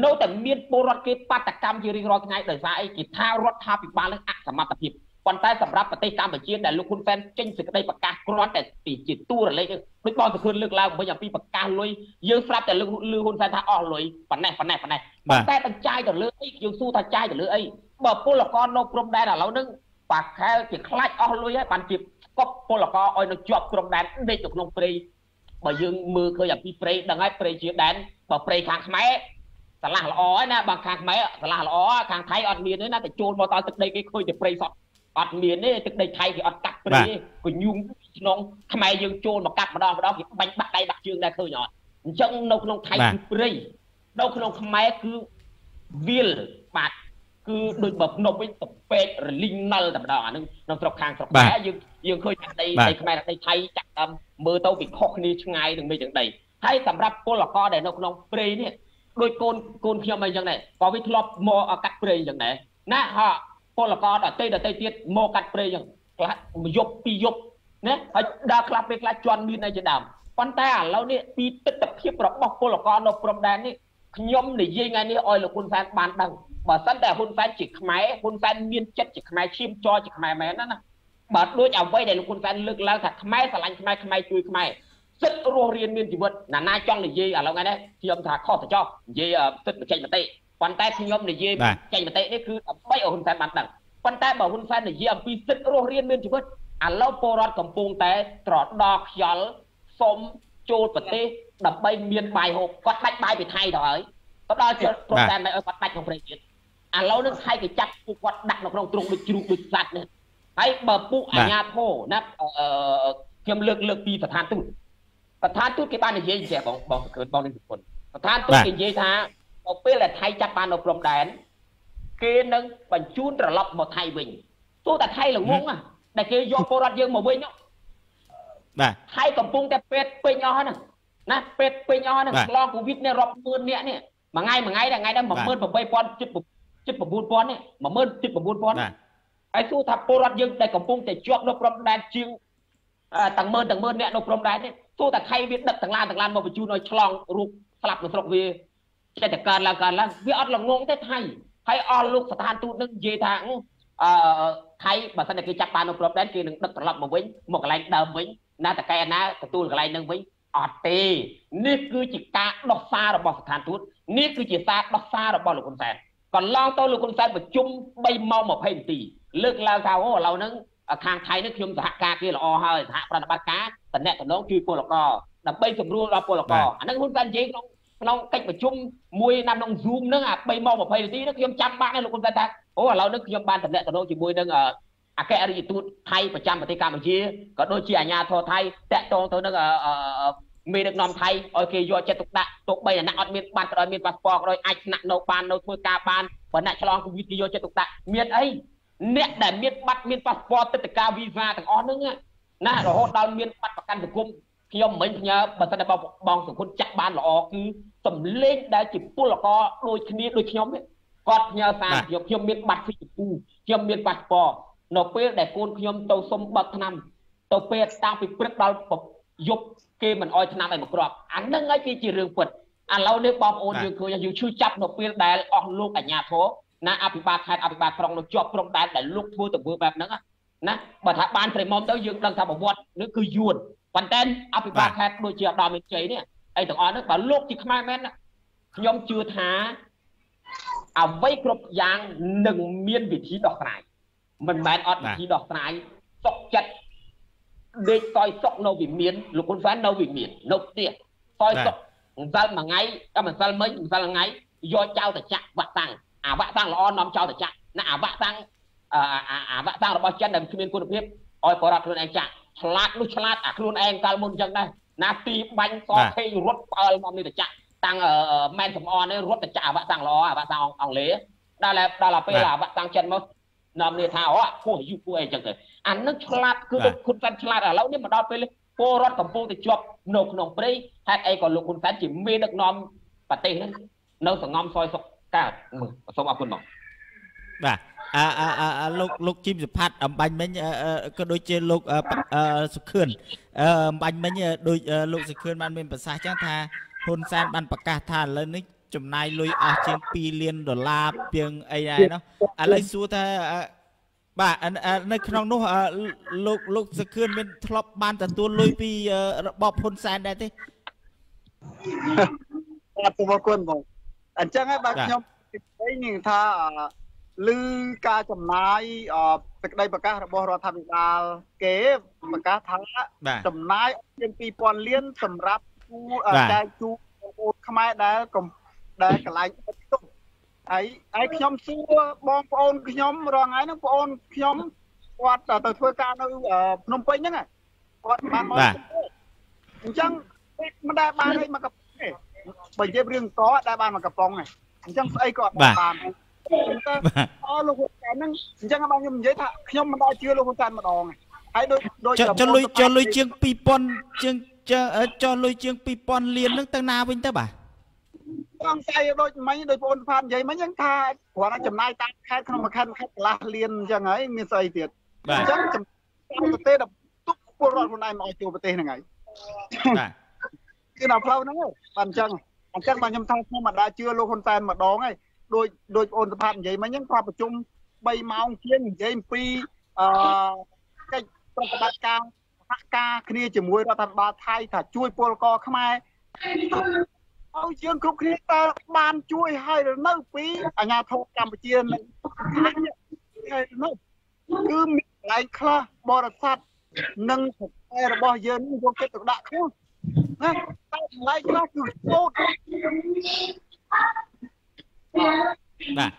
នៅតែមានពលរដ្ឋគេបាតកម្មជារៀងរាល់ថ្ងៃដោយសារអីគេថារដ្ឋាភិបាលនឹងអសមត្ថភាព ប៉ុន្តែសម្រាប់ប្រទេសកម្ពុជាដែលលោកហ៊ុនសែនចេញសេចក្តីប្រកាសគ្រាន់តែពីជាទូរលេខដូចបងសុខឿនលើកឡើងវិញអំពីប្រកាសលុយយើងស្រាប់តែលើកលឺហ៊ុនសែនថាអស់លុយប៉ុណ្ណេះប៉ុណ្ណេះប៉ុណ្ណេះប៉ុន្តែបញ្ចាយទៅលើអីយើងសួរថាចាយទៅលើអីបើពលករនៅព្រំដែនឥឡូវហ្នឹងបាក់ខែជាខ្លាច់អស់លុយហើយបានជាកប់ពលករឲ្យនៅជាប់ព្រំដែនដេកនៅក្នុងព្រៃបើយើងមើលឃើញអំពីព្រៃដឹងហើយព្រៃជាដែនបើព្រៃខាងខ្មែរឆ្លាស់ល្អហើយណាបើខាងខ្មែរឆ្លាស់ល្អខាងថៃអត់មានទេណាតែចូលមកដល់ទឹកដីគេឃើញតែព្រៃសត អត់មានទេទឹកដីថៃគេអត់កាត់ព្រៃទេកញូងក្នុងខ្មែរយើងចូលមកកាត់ម្ដងម្ដងគេបាញ់បាក់ដៃបាក់ជើងដែរឃើញអត់អញ្ចឹងនៅក្នុងថៃគឺព្រៃនៅក្នុងខ្មែរគឺវាលបាទគឺដូចបើភ្នំវិញទៅពេករលីងណិលតែម្ដងអានឹងនៅស្រុកខាងស្រុកខ្មែរយើងយើងឃើញដីដីខ្មែរដីថៃចាក់តាមមើលទៅវាខុសគ្នាឆ្ងាយនឹងមិនចឹងដីហើយសម្រាប់ពលករដែលនៅក្នុងព្រៃនេះដូចកូនកូនខ្ញុំអីចឹងដែរក៏វាធ្លាប់មកកាត់ព្រៃចឹងដែរណាហ่า ពលករដតីដតីទៀតមកកាត់ព្រៃចឹងខ្លះមួយយប់ពីរយប់ណាហើយដើរខ្លះពេលខ្លះជន់មានអីជាដើមប៉ុន្តែឥឡូវនេះពីទស្សនវិជ្ជារបស់ពលករនៅព្រំដែននេះខ្ញុំនិយាយថ្ងៃនេះឲ្យលោកហ៊ុនសែនបានដឹងបើសិនតែហ៊ុនសែនជាខ្មែរហ៊ុនសែនមានចិត្តជាខ្មែរឈាមចរជាខ្មែរមែនណាណាបើដូចអ្វីដែលលោកហ៊ុនសែនលើកឡើងថាខ្មែរស្រឡាញ់ខ្មែរខ្មែរជួយខ្មែរសិទ្ធិរស់រៀនមានជីវិតណាណាចង់និយាយឥឡូវថ្ងៃនេះខ្ញុំថាខុសទៅចោះនិយាយសិទ្ធិបច្ចេកមតិ ប៉ុន្តែខ្ញុំនិយាយចេញមតិនេះគឺដើម្បីឲ្យហ៊ុនសែនបានដឹងប៉ុន្តែបើហ៊ុនសែននិយាយអំពីសិទ្ធិរស់រៀនមានជីវិតឥឡូវពលរដ្ឋកំពុងតែត្រដោខ្យល់សុំចូលប្រទេសដើម្បីមានបាយហូបគាត់ដាច់បាយពីថៃទៅហើយទៅដល់ជិតប្រូតែមិនឲ្យគាត់ដាច់ក្នុងប្រទេសទៀតឥឡូវនឹងថៃគេចាប់ពួកគាត់ដាក់នៅក្នុងទ្រុងដូចជ្រូកដូចសត្វនេះហើយបើពួកអាញាធរណាខ្ញុំលើកលើកពីស្ថានទូតស្ថានទូតគេបាននិយាយចេះបងបងសង្ឃើញបងនឹងគុណស្ថានទូតគេនិយាយថា ទៅពេលដែលថៃចាប់បាននៅព្រំដែនគេនឹងបញ្ជូនត្រឡប់មកថៃវិញទោះតែថៃល្ងងដែលគេយកពលរដ្ឋយើងមកវិញបាទថៃកំពុងតែពេទ្យពេញអស់ហ្នឹងណាពេទ្យពេញអស់ហ្នឹងឆ្លងកូវីដនេះរាប់ម៉ឺននាក់នេះមួយថ្ងៃមួយថ្ងៃតែថ្ងៃហ្នឹង18000ជិតជិត9000នេះ10000ជិត9000ហើយទោះថាពលរដ្ឋយើងដែលកំពុងតែជាប់នៅព្រំដែនជាងទាំងម៉ឺនទាំងម៉ឺនអ្នកនៅព្រំដែននេះទោះតែថៃវាដឹកទាំងឡានទាំងឡានមកបញ្ជូនឲ្យឆ្លងរូបស្លាប់នៅស្រុកវា ចេះតែកើនឡើងកើនឡើងវាអត់ល្ងងទេថៃហើយអស់លោកស្ថានទូតនឹងនិយាយថាអឺថៃបើសិនតែគេចាប់បាននៅព្រំដែនគេនឹងដឹកត្រឡប់មកវិញមកកន្លែងដើមវិញណាតកែណាទទួលកន្លែងនឹងវិញអត់ទេនេះគឺជាការដោះសាររបស់ស្ថានទូតនេះគឺជាសារដោះសាររបស់លោកហ៊ុនសែនកន្លងទៅលោកហ៊ុនសែនប្រជុំ3ម៉ោង20នាទីលើកឡើងថាអូឥឡូវហ្នឹងខាងថៃនេះខ្ញុំសហការគេល្អហើយសហប្រតិបត្តិការតំណែងជួយពលករដើម្បីសម្រួលដល់ពលករអាហ្នឹងហ៊ុនសែននិយាយក្នុង ក្នុងកិច្ចប្រជុំមួយណាំក្នុង Zoom ហ្នឹងអា3ម៉ោង20នាទីហ្នឹងខ្ញុំចាំបានហើយលោកហ៊ុនសែនថាអូឥឡូវនេះខ្ញុំបានតំណែងជាមួយនឹងអគ្គរដ្ឋទូតថៃប្រចាំប្រទេសកម្ពុជាក៏ដូចជាអាជ្ញាធរថៃតាក់ទងទៅនឹងមេដឹកនាំថៃឲ្យគេយកចិត្តទុកដាក់ទុកបីអាអ្នកអត់មានបាត់ក៏ដោយមានប៉ាសពតក៏ដោយអាចស្នាក់នៅបាននៅធ្វើការបានបើអ្នកឆ្លងកូវីដគេយកចិត្តទុកដាក់មានអីអ្នកដែលមានបាត់មានប៉ាសពតទឹកតការវីសាទាំងអស់ហ្នឹងណារហូតដល់មានបាត់ប្រកាន់សង្គម ខ្ញុំមិនផ្ញើបើសិនតែបងបងសង្គមចាក់បានល្អគឺសំលេងដែលជាពលករដូចគ្នាដូចខ្ញុំគាត់ផ្ញើសារខ្ញុំខ្ញុំមានបាត់ស៊ីជពូខ្ញុំមានប៉ាសពតនៅពេលដែលកូនខ្ញុំទៅសុំបើកឆ្នាំទៅពេទ្យតាំងពីព្រឹកដល់យប់គេមិនអោយឆ្នាំឲ្យមកគ្រាប់អានឹងហើយគេជារឿងពិតឥឡូវនេះបងប្អូនយើងឃើញយើងឈឺចាប់នៅពេលដែលអស់លោកអាញាធរណាអភិបាលខេត្តអភិបាលក្រុងនៅជាប់ព្រំដែនដែលលោកធ្វើទៅធ្វើបែបហ្នឹងណាបើថាបានព្រៃមុំទៅយើងដឹងថាប្រវត្តិនេះគឺយួន ប៉ុន្តែអភិបាលខេត្តដូចជាអដាមមានជ័យនេះអីទាំងអស់ហ្នឹងបើលោកជាខ្មែរមែនខ្ញុំជឿថាអ្វីគ្រប់យ៉ាងនឹងមានវិធីដោះស្រាយមិនមែនអត់វិធីដោះស្រាយសុកចិត្តដេកតយសុកនៅវិមានលោកហ៊ុនសែននៅវិមាននៅផ្ទះតយសុកម្សិលមួយថ្ងៃតែម្សិលមិញម្សិលថ្ងៃយកចៅតចាក់វាក់តាំងអាវាក់តាំងល្អនាំចៅតចាក់ណាអាវាក់តាំងអាវាក់តាំងរបស់ចិនដែលគ្មានគុណភាពឲ្យបរិបទខ្លួនឯងចាក់ ឆ្លាតនោះឆ្លាតអាខ្លួនឯងកាលមុនអញ្ចឹងដែរណាទីបាញ់សខេងរត់ផ្អើលមកនេះតចាក់តាំងម៉ែនសំអននេះរត់តចាក់អាវាក់តាំងល្អអាវាក់តាំងអង់គ្លេសដល់ដល់ពេលអាវាក់តាំងចិនមកនាំនេះថាអូពោះអាយុពោះអីចឹងទៅអានឹងឆ្លាតគឺលោកហ៊ុនសែនឆ្លាតឥឡូវនេះមកដល់ពេលពលរដ្ឋកំពុងតែជាប់នៅក្នុងព្រៃហេតុអីក៏លោកហ៊ុនសែនជាមេដឹកនាំប្រទេសហ្នឹងនៅសងំសយសុកកើតសូមអរគុណបងបាទ អឺអឺអឺលោកលោកជីមសុផាត់អំបញ្ញមិញក៏ដូចជាលោកសុខឿនអំបញ្ញមិញដូចលោកសុខឿនបានមានប្រសាសន៍ចឹងថាហ៊ុនសែនបានប្រកាសថាឥឡូវនេះចំណាយលុយអស់ជាង2លានដុល្លារពីងអីដែរនោះឥឡូវសួរថាបាទនៅក្នុងនោះលោកលោកសខឿនមានធ្លាប់បានទទួលលុយពីរបបហ៊ុនសែនដែរទេបាទសូមអរគុណបងអញ្ចឹងហើយបាទខ្ញុំនិយាយនឹងថា ឮការចំណាយសេចក្តីប្រកាសរបស់រដ្ឋាភិបាលគេប្រកាសថាចំណាយជាង2000លានសម្រាប់គូចែកជូនបងប្អូនខ្មែរដែលដែលកន្លែងទុកហើយហើយខ្ញុំសួរបងប្អូនខ្ញុំរងថ្ងៃហ្នឹងបងប្អូនខ្ញុំគាត់ទៅធ្វើការនៅភ្នំពេញហ្នឹងគាត់បានមកអញ្ចឹងមិនដែលបានអីមកកំប៉ុងទេបើនិយាយរឿងកដែលបានមកកំប៉ុងហ្នឹងអញ្ចឹងស្អីក៏អត់បាន អស់លោកហ៊ុនសែនហ្នឹងអញ្ចឹងបានខ្ញុំនិយាយថាខ្ញុំមិនដែលជឿលោកហ៊ុនសែនម្ដងហើយដូចដូចចុះលុយចុះលុយជាង2000ជាងចុះលុយជាង2000លានហ្នឹងទៅណាវិញទៅបាទបងស្អីដូចមិញដូចបងផាននិយាយមិញហ្នឹងថាគ្រាន់តែចំណាយតាមខេត្តក្នុងមួយខេត្តមួយខេត្តកន្លះលានអញ្ចឹងហើយមានស្អីទៀតអញ្ចឹងចំប្រទេសដល់ទុកពលរដ្ឋខ្លួនឯងមកចូលប្រទេសហ្នឹងហើយបាទគឺដល់ផ្លូវហ្នឹងបាទអញ្ចឹងអញ្ចឹងបាទខ្ញុំថាខ្ញុំមិនដាជឿលោកហ៊ុនសែនម្ដងហើយ ដូចដូចបងសុផាតនិយាយមិញហ្នឹងគាត់ប្រជុំ3ម៉ោងជាងនិយាយអំពីអឺកិច្ចប្រតិបត្តិការសហការគ្នាជាមួយរដ្ឋាភិបាលថៃថាជួយពលករខ្មែរឲ្យយើងគ្រប់គ្នាតើបានជួយឲ្យនៅពីអាញាធរកម្ពុជានឹងហើយនៅគឺមានកន្លែងខ្លះបរិស័ទនិងប្រទេសរបស់យើងយកចិត្តទុកដាក់ខ្លួនណាតែកន្លែងខ្លះគឺស្ពោត បាទ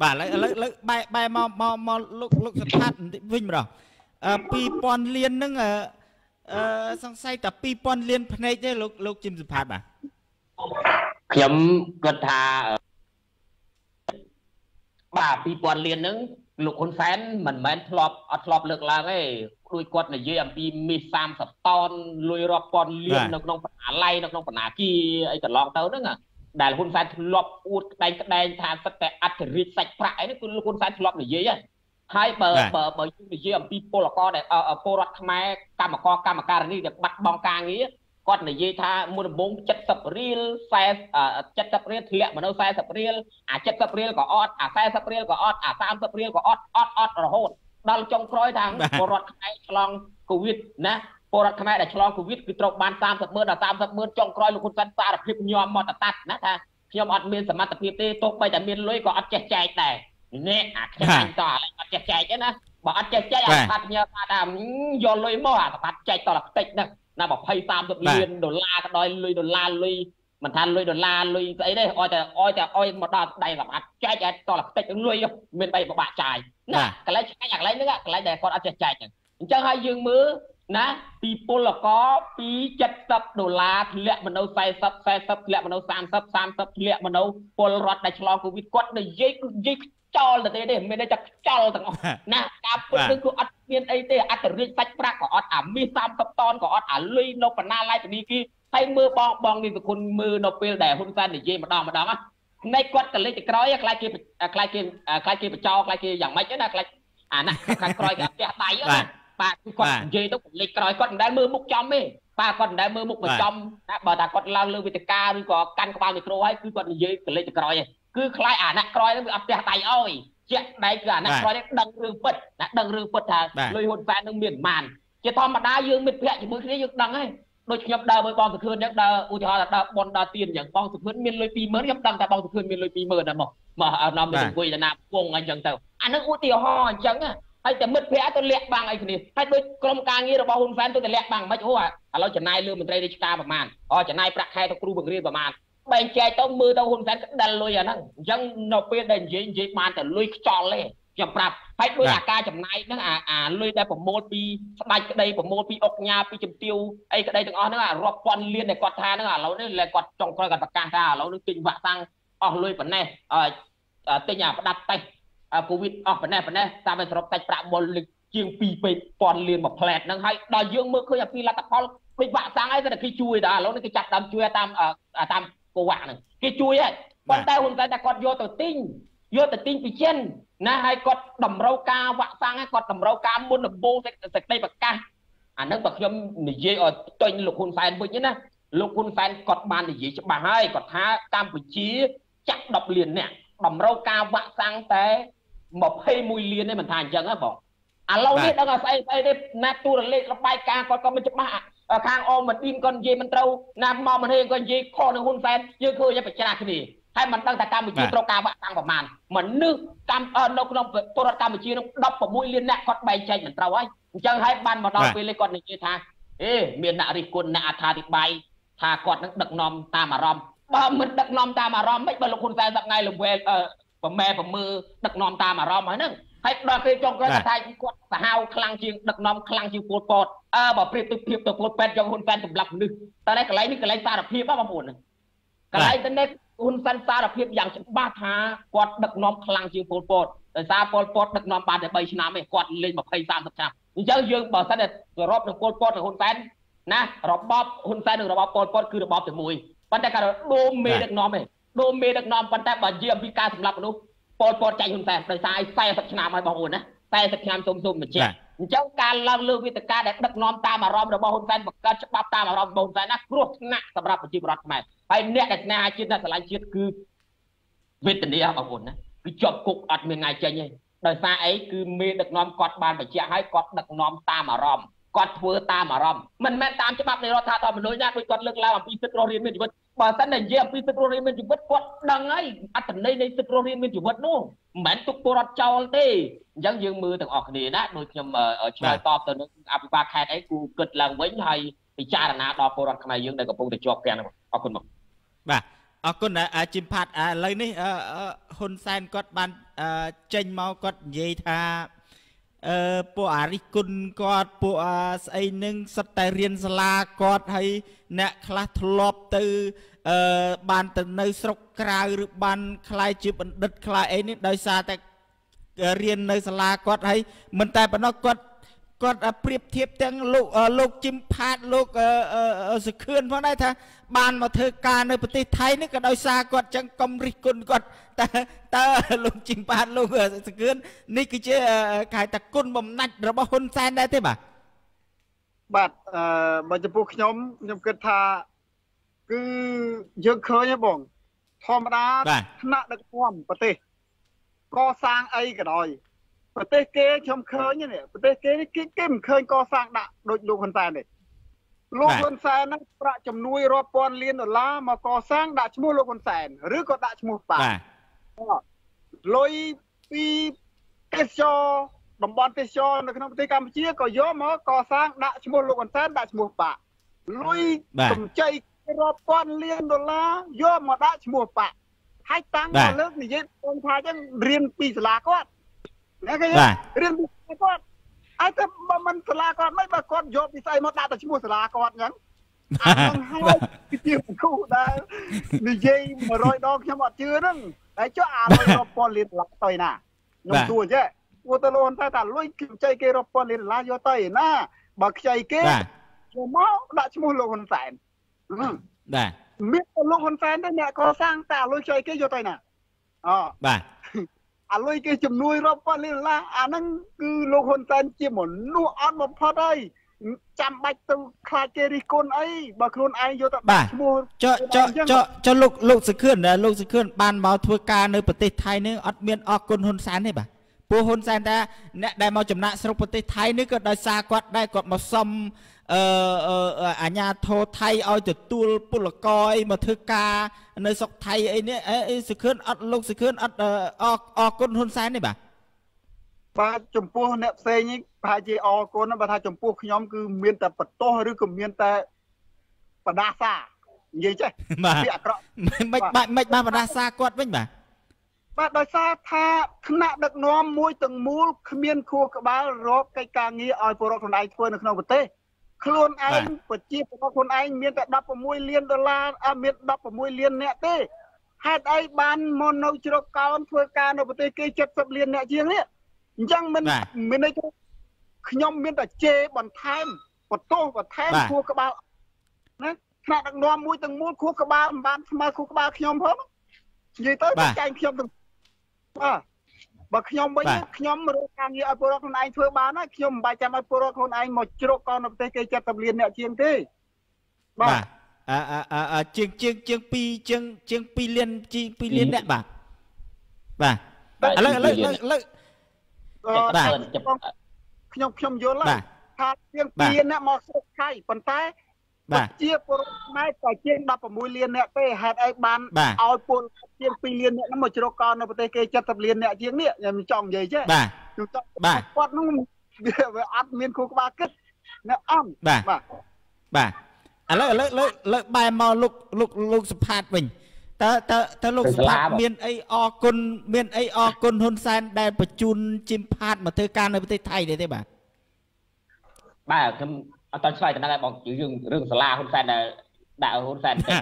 បាទឥឡូវឥឡូវឥឡូវបែកបែកមកមកមកលោកលោកសថាបន្តិចវិញម្ដងអឺ2000លានហ្នឹងអឺសង្ស័យតែ2000លានភ្នែកទេលោកលោកជីមសុផាតបាទខ្ញុំគាត់ថាបាទ2000លានហ្នឹងលោកហ៊ុនសែនមិនមែនធ្លាប់អត់ធ្លាប់លើកឡើងទេដូចគាត់និយាយអំពីមីស30តនលុយរាប់ពាន់លាននៅក្នុងបណ្ណាល័យនៅក្នុងបណ្ណាគីអីកន្លងទៅហ្នឹង ដែលហ៊ុនសែនធ្លាប់អួតក្តែងក្តែងថាសិតតែអធិរាជសាច់ប្រាក់អីនេះគឺលោកហ៊ុនសែនធ្លាប់និយាយហើយបើបើបើយើងនិយាយអំពីពលករដែលពលរដ្ឋខ្មែរកម្មករកម្មការិនីដែលបាត់បង់ការងារគាត់និយាយថាមុនដំបូង70រៀល40 70រៀលធ្លាក់មកនៅ40រៀលអា70រៀលក៏អត់អា40រៀលក៏អត់អា30រៀលក៏អត់អត់អត់រហូតដល់ចុងក្រោយថាពលរដ្ឋខ្មែរឆ្លងកូវីដណា ពលរដ្ឋខ្មែរដែលឆ្លងកូវីដគឺត្រូវបាន30ម៉ឺនដល់30ម៉ឺនចុងក្រោយលោកហ៊ុនសែនសារភាពញោមមកតតាត់ណាថាខ្ញុំអត់មានសមត្ថភាពទេទោះបីតែមានលុយក៏អត់ចេះចែកដែរនេះអាខ្ញុំអញតឥឡូវអត់ចេះចែកទេណាបើអត់ចេះចែកអាស្បាត់ញើថាយកលុយមកអាស្បាត់ចែកតតែខ្ទេចហ្នឹងណា20 30លានដុល្លារក៏ដោយលុយដុល្លារលុយមិនថាលុយដុល្លារលុយស្អីទេអោយតែអោយតែអោយមកដល់ដៃសម្បត្តិចែកឲ្យតលខ្ទេចលុយមានបីពិបាកចាយណាកន្លែងឆ្ងាញ់អាកន្លែងហ្នឹងកន្លែងដែលគាត់អត់ចេះចែកហ្នឹងអញ្ចឹងហើយយើងមើល ណាពីពលករពី70ដុល្លារធ្លាក់មកនៅ40 40ធ្លាក់មកនៅ30 30ធ្លាក់មកនៅពលរដ្ឋដែលឆ្លងកូវីដគាត់និយាយនិយាយចោលទៅទេមានតែខ្ចោលទាំងអស់ណាការពុតគឺគឺអត់មានអីទេអត្តរាជសាច់ប្រាក់ក៏អត់អាមាស30តនក៏អត់អាលុយនៅបណ្ណាល័យបនីគីហើយមើលបងបងនេះសុគុណមើលនៅពេលដែលហ៊ុនសែននិយាយម្ដងម្ដងណាគាត់កលេចទៅក្រោយខ្លាចគេខ្លាចគេខ្លាចគេបចោខ្លាចគេយ៉ាងម៉េចណាខ្លាចអាណាខាងក្រោយគេផ្ទះដៃណា បាទគឺគាត់និយាយទៅកលេចក្រោយគាត់មិនដែលមើលមុខចំទេបាទគាត់មិនដែលមើលមុខមកចំណាបើថាគាត់ឡើងលើវេទិកាឬក៏កាន់ក្បាលមីក្រូហើយគឺគាត់និយាយកលេចទៅក្រោយឯងគឺខ្លាចអាណាក្រោយហ្នឹងវាអត់ផ្ទះដៃអោយជាក់ដៃគឺអាណាក្រោយនេះដឹងរឿងពិតណាដឹងរឿងពិតថាលុយហ៊ុនសែននឹងមានប្រមាណជាធម្មតាយើងមិត្តភ័ក្តិជាមួយគ្នាយើងដឹងហើយដូចខ្ញុំដើរមើលបងសុខឿនអញ្ចឹងដើរឧទាហរណ៍ថាដើរបនដើរទៀនអញ្ចឹងបងសុខឿនមានលុយ20000ខ្ញុំដឹងថាបងសុខឿនមានលុយ20000ដែរមកមកនាំទៅអង្គុយតាណាពងអញ្ចឹងទៅអានឹងឧទាហរណ៍អញ្ចឹង ហើយតែមិត្តភ័ក្តិទៅលាក់បាំងអីគ្នាហើយដូចក្រុមការងាររបស់ហ៊ុនសែនទៅតែលាក់បាំងមិនអូឥឡូវចំណាយលើមន្ត្រីរាជការប្រមាណអូចំណាយប្រាក់ខែទៅគ្រូបង្រៀនប្រមាណបែងចែកទៅមើលទៅហ៊ុនសែនក្តិលលុយអាហ្នឹងអញ្ចឹងនៅពេលដែលនិយាយនិយាយបានតែលុយខ្ចល់ទេខ្ញុំប្រាប់ហើយដោយអាការចំណាយហ្នឹងអាអាលុយដែលប្រមូលពីស្ដាច់ក្តីប្រមូលពីអុកញ៉ាពីជំទាវអីក្តីទាំងអស់ហ្នឹងអារាប់ពាន់លានដែលគាត់ថាហ្នឹងឥឡូវនេះគាត់ចុងក្រោយគាត់ប្រកាសថាឥឡូវនេះទិញវាក់សាំងអស់លុយប៉ុណ្ណេះទិញអាផ្ដាប់តេស្ត កូវីដអស់ប៉ុណ្ណេះប៉ុណ្ណេះតាមតែសរុបសាច់ប្រាក់មុលជាង2000លានមួយផ្លែតហ្នឹងហើយដល់យើងមើលឃើញអំពីលទ្ធផលដូចវាក់សាំងហើយតែគេជួយដល់ឥឡូវនេះគេចាប់ដើមជួយតាមតាមកូវ៉ាក់ហ្នឹងគេជួយហើយប៉ុន្តែហ៊ុនសែនតែគាត់យកទៅទិញយកទៅទិញពីចិនណាហើយគាត់តម្រូវការវាក់សាំងគាត់តម្រូវការមុនដំបូងសេចក្តីប្រកាសអានឹងបើខ្ញុំនិយាយឲ្យទិញលោកហ៊ុនសែនវិញណាលោកហ៊ុនសែនគាត់បាននិយាយច្បាស់ហើយគាត់ថាកម្ពុជាចាក់10លានអ្នកតម្រូវការវាក់សាំងតែ 21លានទេមិនថាអញ្ចឹងហ៎បងឥឡូវនេះដឹងថាស្អីស្អីទេណាទូរលេខរបាយការណ៍គាត់ក៏មិនច្បាស់ខាងអមឌីនគាត់និយាយមិនត្រូវណាមកមិនហេគាត់និយាយខុសនឹងហ៊ុនសែនយើងឃើញតែបច្ចាគ្នាហើយមិនដឹងថាកម្ពុជាត្រូវការវាក់សាំងប្រមាណមនុស្សកម្មនៅក្នុងពលរដ្ឋកម្ពុជានឹង16លានអ្នកគាត់បែងចែកមិនត្រូវហើយអញ្ចឹងហើយបានមកដល់ពេលនេះគាត់និយាយថាអេមានអ្នករិះគន់អ្នកអត្ថាធិប្បាយថាគាត់នឹងដឹកនាំតាមអារម្មណ៍បើមិនដឹកនាំតាមអារម្មណ៍មិនបើលោកហ៊ុនសែនសប្ងៃលវែល ប្រម៉ែប្រមើដឹកនាំតាមអារម្មណ៍ហើយហ្នឹងហើយដល់ពេលចុងក្រោយថាគាត់សាហាវខ្លាំងជាងដឹកនាំខ្លាំងជាងពលពតអើបើប្រៀបទៅភាពទៅពលពេទ្យយកហ៊ុនសែនសម្លាប់មនុស្សតែនេះកន្លែងនេះកន្លែងសារភាពបងប្អូនកន្លែងទៅនេះហ៊ុនសែនសារភាពយ៉ាងច្បាស់ថាគាត់ដឹកនាំខ្លាំងជាងពលពតដោយសារពលពតដឹកនាំបានតែ3ឆ្នាំទេគាត់លេង20 30ឆ្នាំអញ្ចឹងយើងបើសិនតែសរុបនឹងពលពតនិងហ៊ុនសែនណារបបហ៊ុនសែននិងរបបពលពតគឺរបបតែមួយប៉ុន្តែគាត់ដូមមេដឹកនាំទេ ដូមមេដឹកនាំប៉ុន្តែបើនិយាយអំពីការសម្លាប់មនុស្សពលពតចាញ់ហ៊ុនសែនដោយសារឲ្យ40ឆ្នាំហើយបងប្អូនណា40ឆ្នាំសុំសុំបញ្ជាក់អញ្ចឹងការឡើងលើវេទិកាដែលដឹកនាំតាមអារម្មណ៍របស់ហ៊ុនសែនបង្កើតច្បាប់តាមអារម្មណ៍របស់ហ៊ុនសែនណាគ្រោះថ្នាក់សម្រាប់ប្រជាពលរដ្ឋខ្មែរហើយអ្នកដែលស្នេហាជាតិអ្នកស្រឡាញ់ជាតិគឺវេទនាបងប្អូនណាគឺជាប់គុកអត់មានថ្ងៃចេញទេដោយសារអីគឺមេដឹកនាំគាត់បានបញ្ជាក់ឲ្យគាត់ដឹកនាំតាមអារម្មណ៍ គាត់ធ្វើតាមអារម្មណ៍មិនមែនតាមច្បាប់នៃរដ្ឋធម្មនុញ្ញណាដូចគាត់លើកឡើងអំពីសិទ្ធិរស់រានមានជីវិតបើសិនតែនិយាយអំពីសិទ្ធិរស់រានមានជីវិតគាត់ដឹងហើយអត្ថន័យនៃសិទ្ធិរស់រានមានជីវិតនោះមិនមែនទុកពលរដ្ឋចោលទេអញ្ចឹងយើងមើលទាំងអស់គ្នាណាដូចខ្ញុំឆ្លើយតបទៅនឹងអភិបាលខេត្តអីគូគិតឡើងវិញហើយពិចារណាដល់ពលរដ្ឋខ្មែរយើងដែលកំពុងតែជាប់ពាំងអរគុណបងបាទអរគុណជីមផាត់ឥឡូវនេះហ៊ុនសែនគាត់បានចេញមកគាត់និយាយថា អឺពួកអារិគុណគាត់ពួកស្អីនឹងសិតតែរៀនសាលាគាត់ហើយអ្នកខ្លះធ្លាប់ទៅអឺបានទៅនៅស្រុកក្រៅឬបានខ្លាយជាបណ្ឌិតខ្លាយអីនេះដោយសារតែរៀននៅសាលាគាត់ហើយមិនតែប៉ុណ្ណោះគាត់ គាត់ប្រៀបធៀបទាំងលោកលោកជីមផាតលោកសុខឿនផងដែរថាបានមកធ្វើការនៅប្រទេសថៃនេះក៏ដោយសារគាត់ចឹងកុំរិះគន់គាត់តើតើលោកជីមផាតលោកសុខឿននេះគឺជាគេថាគុណបំណាច់របស់ហ៊ុនសែនដែរទេបាទបាទអឺបើចំពោះខ្ញុំខ្ញុំគិតថាគឺយើងឃើញហ៎បងធម្មតាថ្នាក់ដឹកនាំប្រទេសកសាងអីក៏ដោយ ប្រទេសគេខ្ញុំឃើញនេះប្រទេសគេគេគេមិនឃើញកសាងដាក់ដូចលោកហ៊ុនសែនទេលោកហ៊ុនសែនហ្នឹងប្រាក់ជំនួយរាប់ពាន់លានដុល្លារមកកសាងដាក់ឈ្មោះលោកហ៊ុនសែនឬក៏ដាក់ឈ្មោះប៉ាបាទលុយពីទេសចរតំបន់ទេសចរនៅក្នុងប្រទេសកម្ពុជាក៏យកមកកសាងដាក់ឈ្មោះលោកហ៊ុនសែនដាក់ឈ្មោះប៉ាលុយសំចៃរាប់ពាន់លានដុល្លារយកមកដាក់ឈ្មោះប៉ាហើយតាំងមកលើកនិយាយខ្ញុំថាអញ្ចឹងរៀនពីសាលាគាត់ ណាគេរៀនពីគាត់អត់ទៅបើមិនសាលាគាត់មិនបើគាត់យកពីស្អីមកដាក់តែឈ្មោះសាលាគាត់អញ្ចឹងអានឹងហើយគឺជាគូដែរនិយាយ100ដងខ្ញុំអត់ជឿហ្នឹងតែចុះអាលុយរាប់ពាន់លានដុល្លារទៅណាខ្ញុំសួរចេះគួរទៅលន់តែថាលុយខ្ចីគេរាប់ពាន់លានដុល្លារយកទៅណាបើខ្ចីគេយកមកដាក់ឈ្មោះលោកហ៊ុនសែនបាទមានលោកហ៊ុនសែនទេអ្នកកសាងតែលុយខ្ចីគេយកទៅណាអូបាទ អាលុយគេជំនួយរាប់ពាន់លានដុល្លារអាហ្នឹងគឺលោកហ៊ុនសែនជាមនុស្សអត់បំផុតហើយចាំបាច់ទៅខ្លាចគេរិះគន់អីបើខ្លួនឯងយកទៅឈ្មោះចុះចុះចុះចុះលោកលោកសុខឿនលោកសុខឿនបានមកធ្វើការនៅប្រទេសថៃនេះអត់មានអរគុណហ៊ុនសែនទេបាទព្រោះហ៊ុនសែនថាអ្នកដែលមកចំណាក់ស្រុកប្រទេសថៃនេះក៏ដោយសារគាត់ដែរគាត់មកសុំអឺអាញាធរថៃឲ្យទទួលពលករអីមកធ្វើការនៅស្រុកថៃអីនេះអីសុខឿនអត់លោកសុខឿនអត់អរគុណហ៊ុនសែនទេបាទបាទចំពោះអ្នកផ្សេងនេះប្រហែលជាអរគុណបើថាចំពោះខ្ញុំគឺមានតែបន្ទោសឬក៏មានតែបដាសានិយាយចេះពាក្យអាក្រក់មិនមិនមិនបានបដាសាគាត់វិញបាទបាទដោយសារថាថ្នាក់ដឹកនាំមួយទាំងមូលគ្មានខួរក្បាលរកកិច្ចការងារឲ្យពលរដ្ឋខ្លួនឯងធ្វើនៅក្នុងប្រទេស ខ្លួនឯងប្រជាពលរដ្ឋខ្លួនឯងមានតែ16លានដុល្លារអត់មាន16លានអ្នកទេហេតុអីបានមកនៅជ្រកកោនធ្វើការនៅប្រទេសគេ70លានអ្នកជាងនេះអញ្ចឹងមិនមានន័យថាខ្ញុំមានតែជេរបន្ថែមបន្ទោសបន្ថែមខួរក្បាលណាថ្នាក់ដឹកនាំមួយទាំងមូលខួរក្បាលមិនបានស្មើខួរក្បាលខ្ញុំផងនិយាយទៅចែងខ្ញុំទាំងបាទ បើខ្ញុំវិញខ្ញុំរកការងារឲ្យពលរដ្ឋខ្លួនឯងធ្វើបានហើយខ្ញុំមិនបាច់ចាំឲ្យពលរដ្ឋខ្លួនឯងមកជ្រកកោននៅប្រទេសគេ70លានអ្នកជាងទេបាទអឺអឺជាងជាងជាង2ជាងជាង2លានជាង2លានអ្នកបាទបាទឥឡូវឥឡូវឥឡូវបាទខ្ញុំខ្ញុំយល់ហើយថាជាង2លានអ្នកមកស្រុកថៃប៉ុន្តែ ជាពលរដ្ឋខ្មែរតែជាង16លានអ្នកទេហេតុអីបានឲ្យពលជាង2លានអ្នកហ្នឹងមកជ្រកកោននៅប្រទេសគេ70លានអ្នកជាងនេះខ្ញុំចង់និយាយចេះបាទខ្ញុំចង់បាទគាត់ហ្នឹងវាអត់មានគូក្បាលគិតអ្នកអំបាទបាទឥឡូវឥឡូវលើលើបែរមកលោកលោកលោកសុផាតវិញតើតើតើលោកសុផាតមានអីអរគុណមានអីអរគុណហ៊ុនសែនដែលបញ្ជូនជីមផាតមកធ្វើការនៅប្រទេសថៃទេទេបាទបាទខ្ញុំ អត់តឆ្លើយទៅនឹងបងរឿងរឿងសាលាហ៊ុនសែនដែលដាក់ហ៊ុនសែនតិច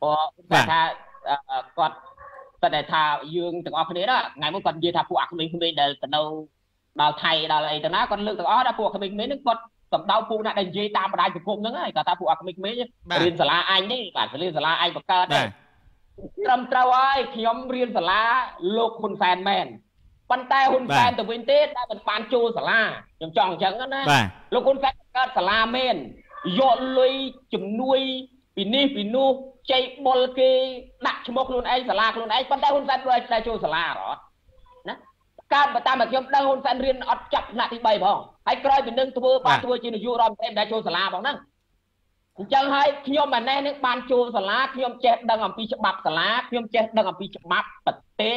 ព្រោះតែថាគាត់តែតែថាយើងទាំងអស់គ្នាណាថ្ងៃមុនគាត់និយាយថាពួកអាក្មេងៗដែលទៅនៅដល់ថៃដល់អីទៅណាគាត់លើកទាំងអស់ថាពួកអាក្មេងៗហ្នឹងគាត់សម្ដៅពួកអ្នកដែលនិយាយតាមបណ្ដាញសង្គមហ្នឹងហើយគាត់ថាពួកអាក្មេងៗរៀនសាលាអញនេះបាទរៀនសាលាអញបង្កើតទេត្រឹមត្រូវហើយខ្ញុំរៀនសាលាលោកហ៊ុនសែនមែន ប៉ុន្តែហ៊ុនសែនទៅវិញទេដែលមិនបានចូលសាលាខ្ញុំចង់អញ្ចឹងណាលោកហ៊ុនសែនកើតសាលាមែនយកលុយជំនួយពីនេះពីនោះចៃបុលគេដាក់ឈ្មោះខ្លួនឯងសាលាខ្លួនឯងប៉ុន្តែហ៊ុនសែនធ្វើឲ្យតែចូលសាលាអត់ណាកើតបើតាមតែខ្ញុំដឹងហ៊ុនសែនរៀនអត់ចាប់ថ្នាក់ទី3ផងហើយក្រោយពីនឹងធ្វើបានធ្វើជានាយករដ្ឋមន្ត្រីមិនដែលចូលសាលាផងហ្នឹងអញ្ចឹងហើយខ្ញុំអានេះនឹងបានចូលសាលាខ្ញុំចេះដឹងអំពីច្បាប់សាលាខ្ញុំចេះដឹងអំពីច្បាប់ប្រទេស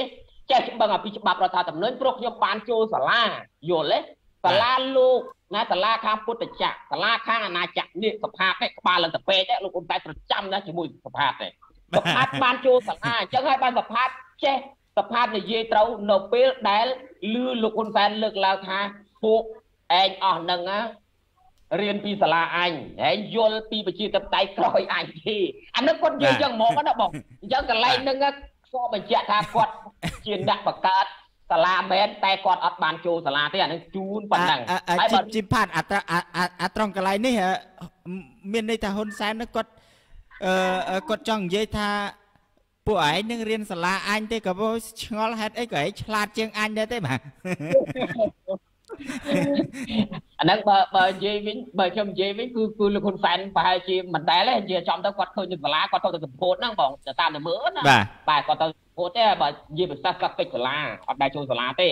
ចេះច្បាស់អំពីច្បាប់រដ្ឋធម្មនុញ្ញព្រោះខ្ញុំបានចូលសាលាយល់ទេសាលាលោកណាសាលាខាងពុទ្ធចក្រសាលាខាងអាណាចក្រនេះសភាទេក្បាលលន្តពេកលោកអ៊ុនតែប្រចាំណាជាមួយសភាទេសភាបានចូលសាលាអញ្ចឹងហើយបានសភាចេះសភានិយាយត្រូវនៅពេលដែលលឺលោកហ៊ុនសែនលើកឡើងថាពួកឯងអស់នឹងរៀនពីសាលាអញហើយយល់ពីប្រជាធិបតេយ្យក្រោយអញទេអានឹងគាត់និយាយចឹងហ្មងណាបងអញ្ចឹងកន្លែងហ្នឹង សួរបញ្ជាក់ថាគាត់ជាអ្នកបង្កើតសាលាមែនតែគាត់អត់បានចូលសាលាទេអានឹងជូនប៉ុណ្ណឹងហើយបើជីផាតអាត្រអាត្រង់កន្លែងនេះមានន័យថាហ៊ុនសែននឹងគាត់អឺគាត់ចង់និយាយថាពួកឯងនឹងរៀនសាលាអញទេក៏ឆ្ងល់ហេតុអីក៏ឯងឆ្លាតជាងអញដែរទេបាទ អាហ្នឹងបើបើនិយាយវិញបើខ្ញុំនិយាយវិញគឺគឺលោកហ៊ុនសែនប្រហែលជាមិនដែលទេនិយាយចំទៅគាត់ឃើញនៅសាលាគាត់ទៅទៅសម្ពោធហ្នឹងបងតាមតែមើលណាបាទគាត់ទៅសម្ពោធទេបើនិយាយភាសាស្កាត់ពេចសាលាអត់ដែលចូលសាលាទេ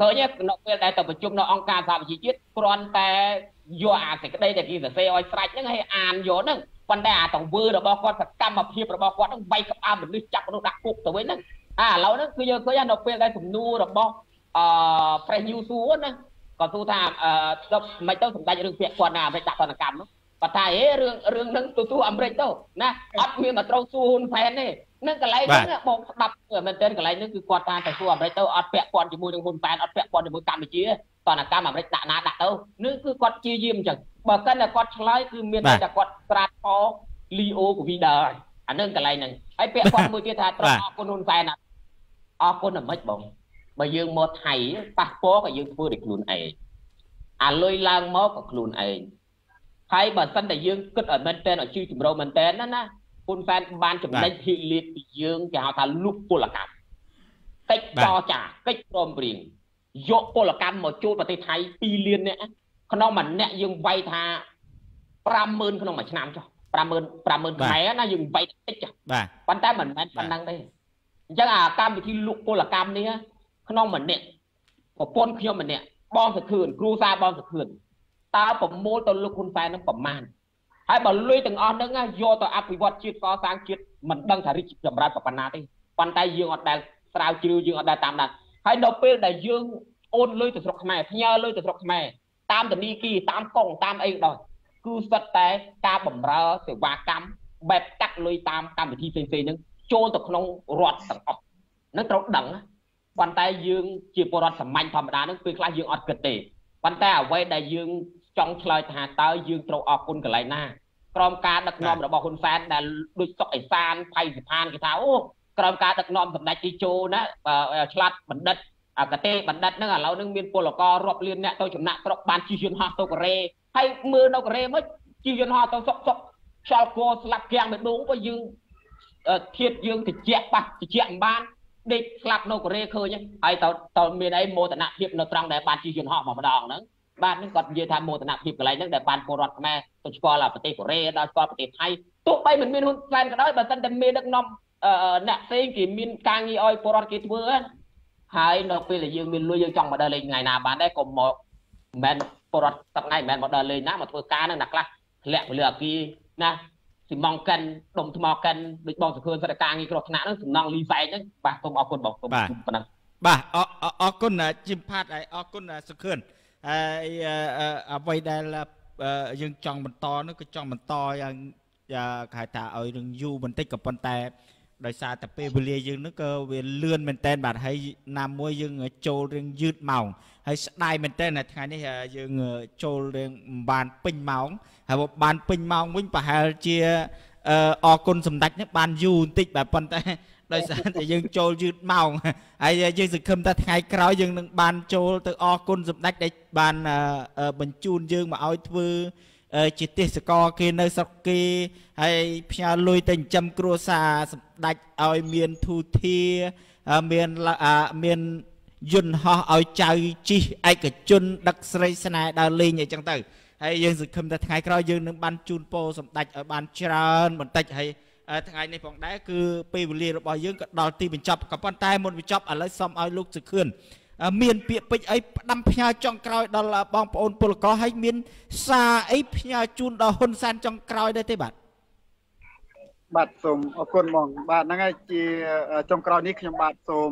ឃើញនៅពេលដែលទៅប្រជុំនៅអង្គការសហប្រជាជាតិគ្រាន់តែយកអាសេចក្តីដែលគេសរសេរឲ្យស្រេចហ្នឹងឲ្យអានយកហ្នឹងប៉ុន្តែអាទង្វើរបស់គាត់សកម្មភាពរបស់គាត់ហ្នឹងវាយក្បាលមនុស្សចាប់មនុស្សដាក់គុកទៅវិញហ្នឹងអាឥឡូវហ្នឹងគឺយើងឃើញនៅពេលដែលសំណួររបស់អឺ Fresh News សួរណា គាត់ទូថាអឺមិនទៅសម្ដេចរឿងពាក្យគាត់ណាអាមេរិកដាក់ទណ្ឌកម្មនោះគាត់ថាហេរឿងរឿងហ្នឹងទូទូអាមេរិកទៅណាអត់មានមកត្រូវសួរហ៊ុនសែនទេនឹងកន្លែងហ្នឹងបងស្ដាប់មែនតើកន្លែងហ្នឹងគឺគាត់ថាទៅសួរអាមេរិកទៅអត់ពាក់ព័ន្ធជាមួយនឹងហ៊ុនសែនអត់ពាក់ព័ន្ធជាមួយកម្ពុជាតនកម្មអាមេរិកដាក់ណាដាក់ទៅនឹងគឺគាត់ជាយាមអញ្ចឹងបើកិនតែគាត់ឆ្លើយគឺមានតែគាត់ក្រាតផលីអូកូវីដាអានឹងកន្លែងហ្នឹងហើយពាក់ព័ន្ធមួយទៀតថាត្រូវអរគុណហ៊ុនសែនអរគុណអាម៉េចបង បើយើងមកថៃប៉ាសពតក៏យើងធ្វើដោយខ្លួនឯងអាលុយឡើងមកក៏ខ្លួនឯងហើយបើសិនតែយើងគិតឲ្យមែនតើឲ្យជឿចម្រោមែនតើណាណាហ៊ុនសែនបានចំណេញភាគលាភពីយើងគេហៅថាលុបពលកម្មកិច្ចចរចាកិច្ចព្រមព្រៀងយកពលកម្មមកជួលប្រទេសថៃ2លានអ្នកក្នុងមួយអ្នកយើងវាយថា50000ក្នុងមួយឆ្នាំចុះ50000 50000ខែណាយើងវាយតិចចុះបាទប៉ុន្តែមិនមែនប៉ុណ្ណឹងទេអញ្ចឹងអាកម្មវិធីលុបពលកម្មនេះ ក្នុងម្នាក់ប្រពន្ធខ្ញុំម្នាក់បងសខឿនគ្រូសាបងសខឿនតើប្រមូលទៅលោកហ៊ុនសែននឹងប្រមាណហើយបើលុយទាំងអស់ហ្នឹងយកទៅអភិវឌ្ឍជាតិកសាងជាតិមិនដឹងថារីកចម្រើនប៉ុណ្ណាទេប៉ុន្តែយើងអត់ដែលស្រាវជ្រាវយើងអត់ដែលតាមដានហើយនៅពេលដែលយើងអូនលុយទៅស្រុកខ្មែរផ្ញើលុយទៅស្រុកខ្មែរតាមធនីគារតាមកងតាមអីក៏ដោយគឺសិតតែការបំរើសេវាកម្មបែបកាត់លុយតាមកម្មវិធីផ្សេងៗហ្នឹងចូលទៅក្នុងរដ្ឋទាំងអស់នឹងត្រូវដឹង ប៉ុន្តែយើងជាពលរដ្ឋសាមញ្ញធម្មតានឹងពេលខ្លះយើងអត់គិតទេប៉ុន្តែអ្វីដែលយើងចង់ឆ្លើយថាតើយើងត្រូវអរគុណកន្លែងណាក្រមការដឹកនាំរបស់ហ៊ុនសែនដែលដូចសុកអេសានផៃសិផានគេថាអូក្រមការដឹកនាំសម្ដេចទីជោណាឆ្លាតបណ្ឌិតកតេបណ្ឌិតហ្នឹងឥឡូវហ្នឹងមានពលកររាប់លានអ្នកទៅចំណាក់ស្រុកបានជិះយន្តហោះទៅកូរ៉េហើយមើលនៅកូរ៉េមកជិះយន្តហោះទៅសុកសុកខ្យល់គោស្លាប់គាំងម្ដងបើយើងធៀបយើងតិចបាស់តិចមិនបាន ដេកស្លាប់នៅកូរ៉េឃើញហើយតើតើមានអីមោទនភាពនៅត្រង់ដែលបានជិះយន្តហោះមកម្ដងហ្នឹងបាទនឹងគាត់និយាយថាមោទនភាពកន្លែងហ្នឹងដែលបានពលរដ្ឋខ្មែរទៅស្គាល់ប្រទេសកូរ៉េដល់ស្គាល់ប្រទេសថៃទោះបីមិនមានហ៊ុនសែនក៏ដោយបើមិនតែមានដឹកនាំអ្នកផ្សេងគេមានការងារឲ្យពលរដ្ឋគេធ្វើហើយនៅពេលដែលយើងមានលុយយើងចង់មកដើរលេងថ្ងៃណាបានដែរក៏មកមិនមែនពលរដ្ឋសប្ងៃមិនមែនមកដើរលេងណាមកធ្វើការហ្នឹងណាខ្លះធ្លាក់ពលអគីណា ស៊ីម៉ងកិនដុំថ្មកិនដូចបងសុខឿនសិទ្ធិការងារគ្រោះថ្នាក់ហ្នឹងសំណងលីសែកហ្នឹងបាទសូមអរគុណបងសូមប៉ុណ្ណឹងបាទអរគុណជីមផាតហើយអរគុណសុខឿនហើយអ្វីដែលយើងចង់បន្តនោះគឺចង់បន្តយ៉ាងគេហៅថាឲ្យរឿងយូរបន្តិចក៏ប៉ុន្តែ ដោយសារតែពេលវេលាយើងនឹងក៏វាលឿនមែនតែនបាទហើយណាមួយយើងចូលរឿងយឺតម៉ោងហើយស្ដាយមែនតែនថ្ងៃនេះយើងចូលរឿងបានពេញម៉ោងហើយបានពេញម៉ោងវិញប្រហែលជាអរគុណសម្ដេចនេះបានយូរបន្តិចបាទប៉ុន្តែដោយសារតែយើងចូលយឺតម៉ោងហើយយើងសង្ឃឹមថាថ្ងៃក្រោយយើងនឹងបានចូលទៅអរគុណសម្ដេចដែលបានបញ្ជូនយើងមកឲ្យធ្វើ ជាទេសកលគេនៅស្រុកគេហើយផ្ញើលុយទៅចិញ្ចឹមគ្រួសារសម្ដេចឲ្យមានធូធាមានមានយន្តហោះឲ្យចៅជិះឯកជន ដឹកស្រីស្នេហ៍ដើរលេងអីចឹងទៅហើយយើងសង្ឃឹមថាថ្ងៃក្រោយយើងនឹងបានជូនពរសម្ដេចឲ្យបានច្រើនបន្តិចហើយថ្ងៃនេះផងដែរគឺពេលវេលារបស់យើងក៏ដល់ទីបញ្ចប់ក៏ប៉ុន្តែមុនបញ្ចប់ឥឡូវសូមឲ្យលោកសុខឿន មានពាក្យពេចន៍អីផ្ដាំផ្ញើចុងក្រោយដល់បងប្អូនពលករហើយមាន សារអីផ្ញើជូនដល់ហ៊ុនសែនចុងក្រោយដែរទេបាទបាទសូមអរគុណបងបាទហ្នឹងហើយជាចុងក្រោយនេះខ្ញុំបាទសូម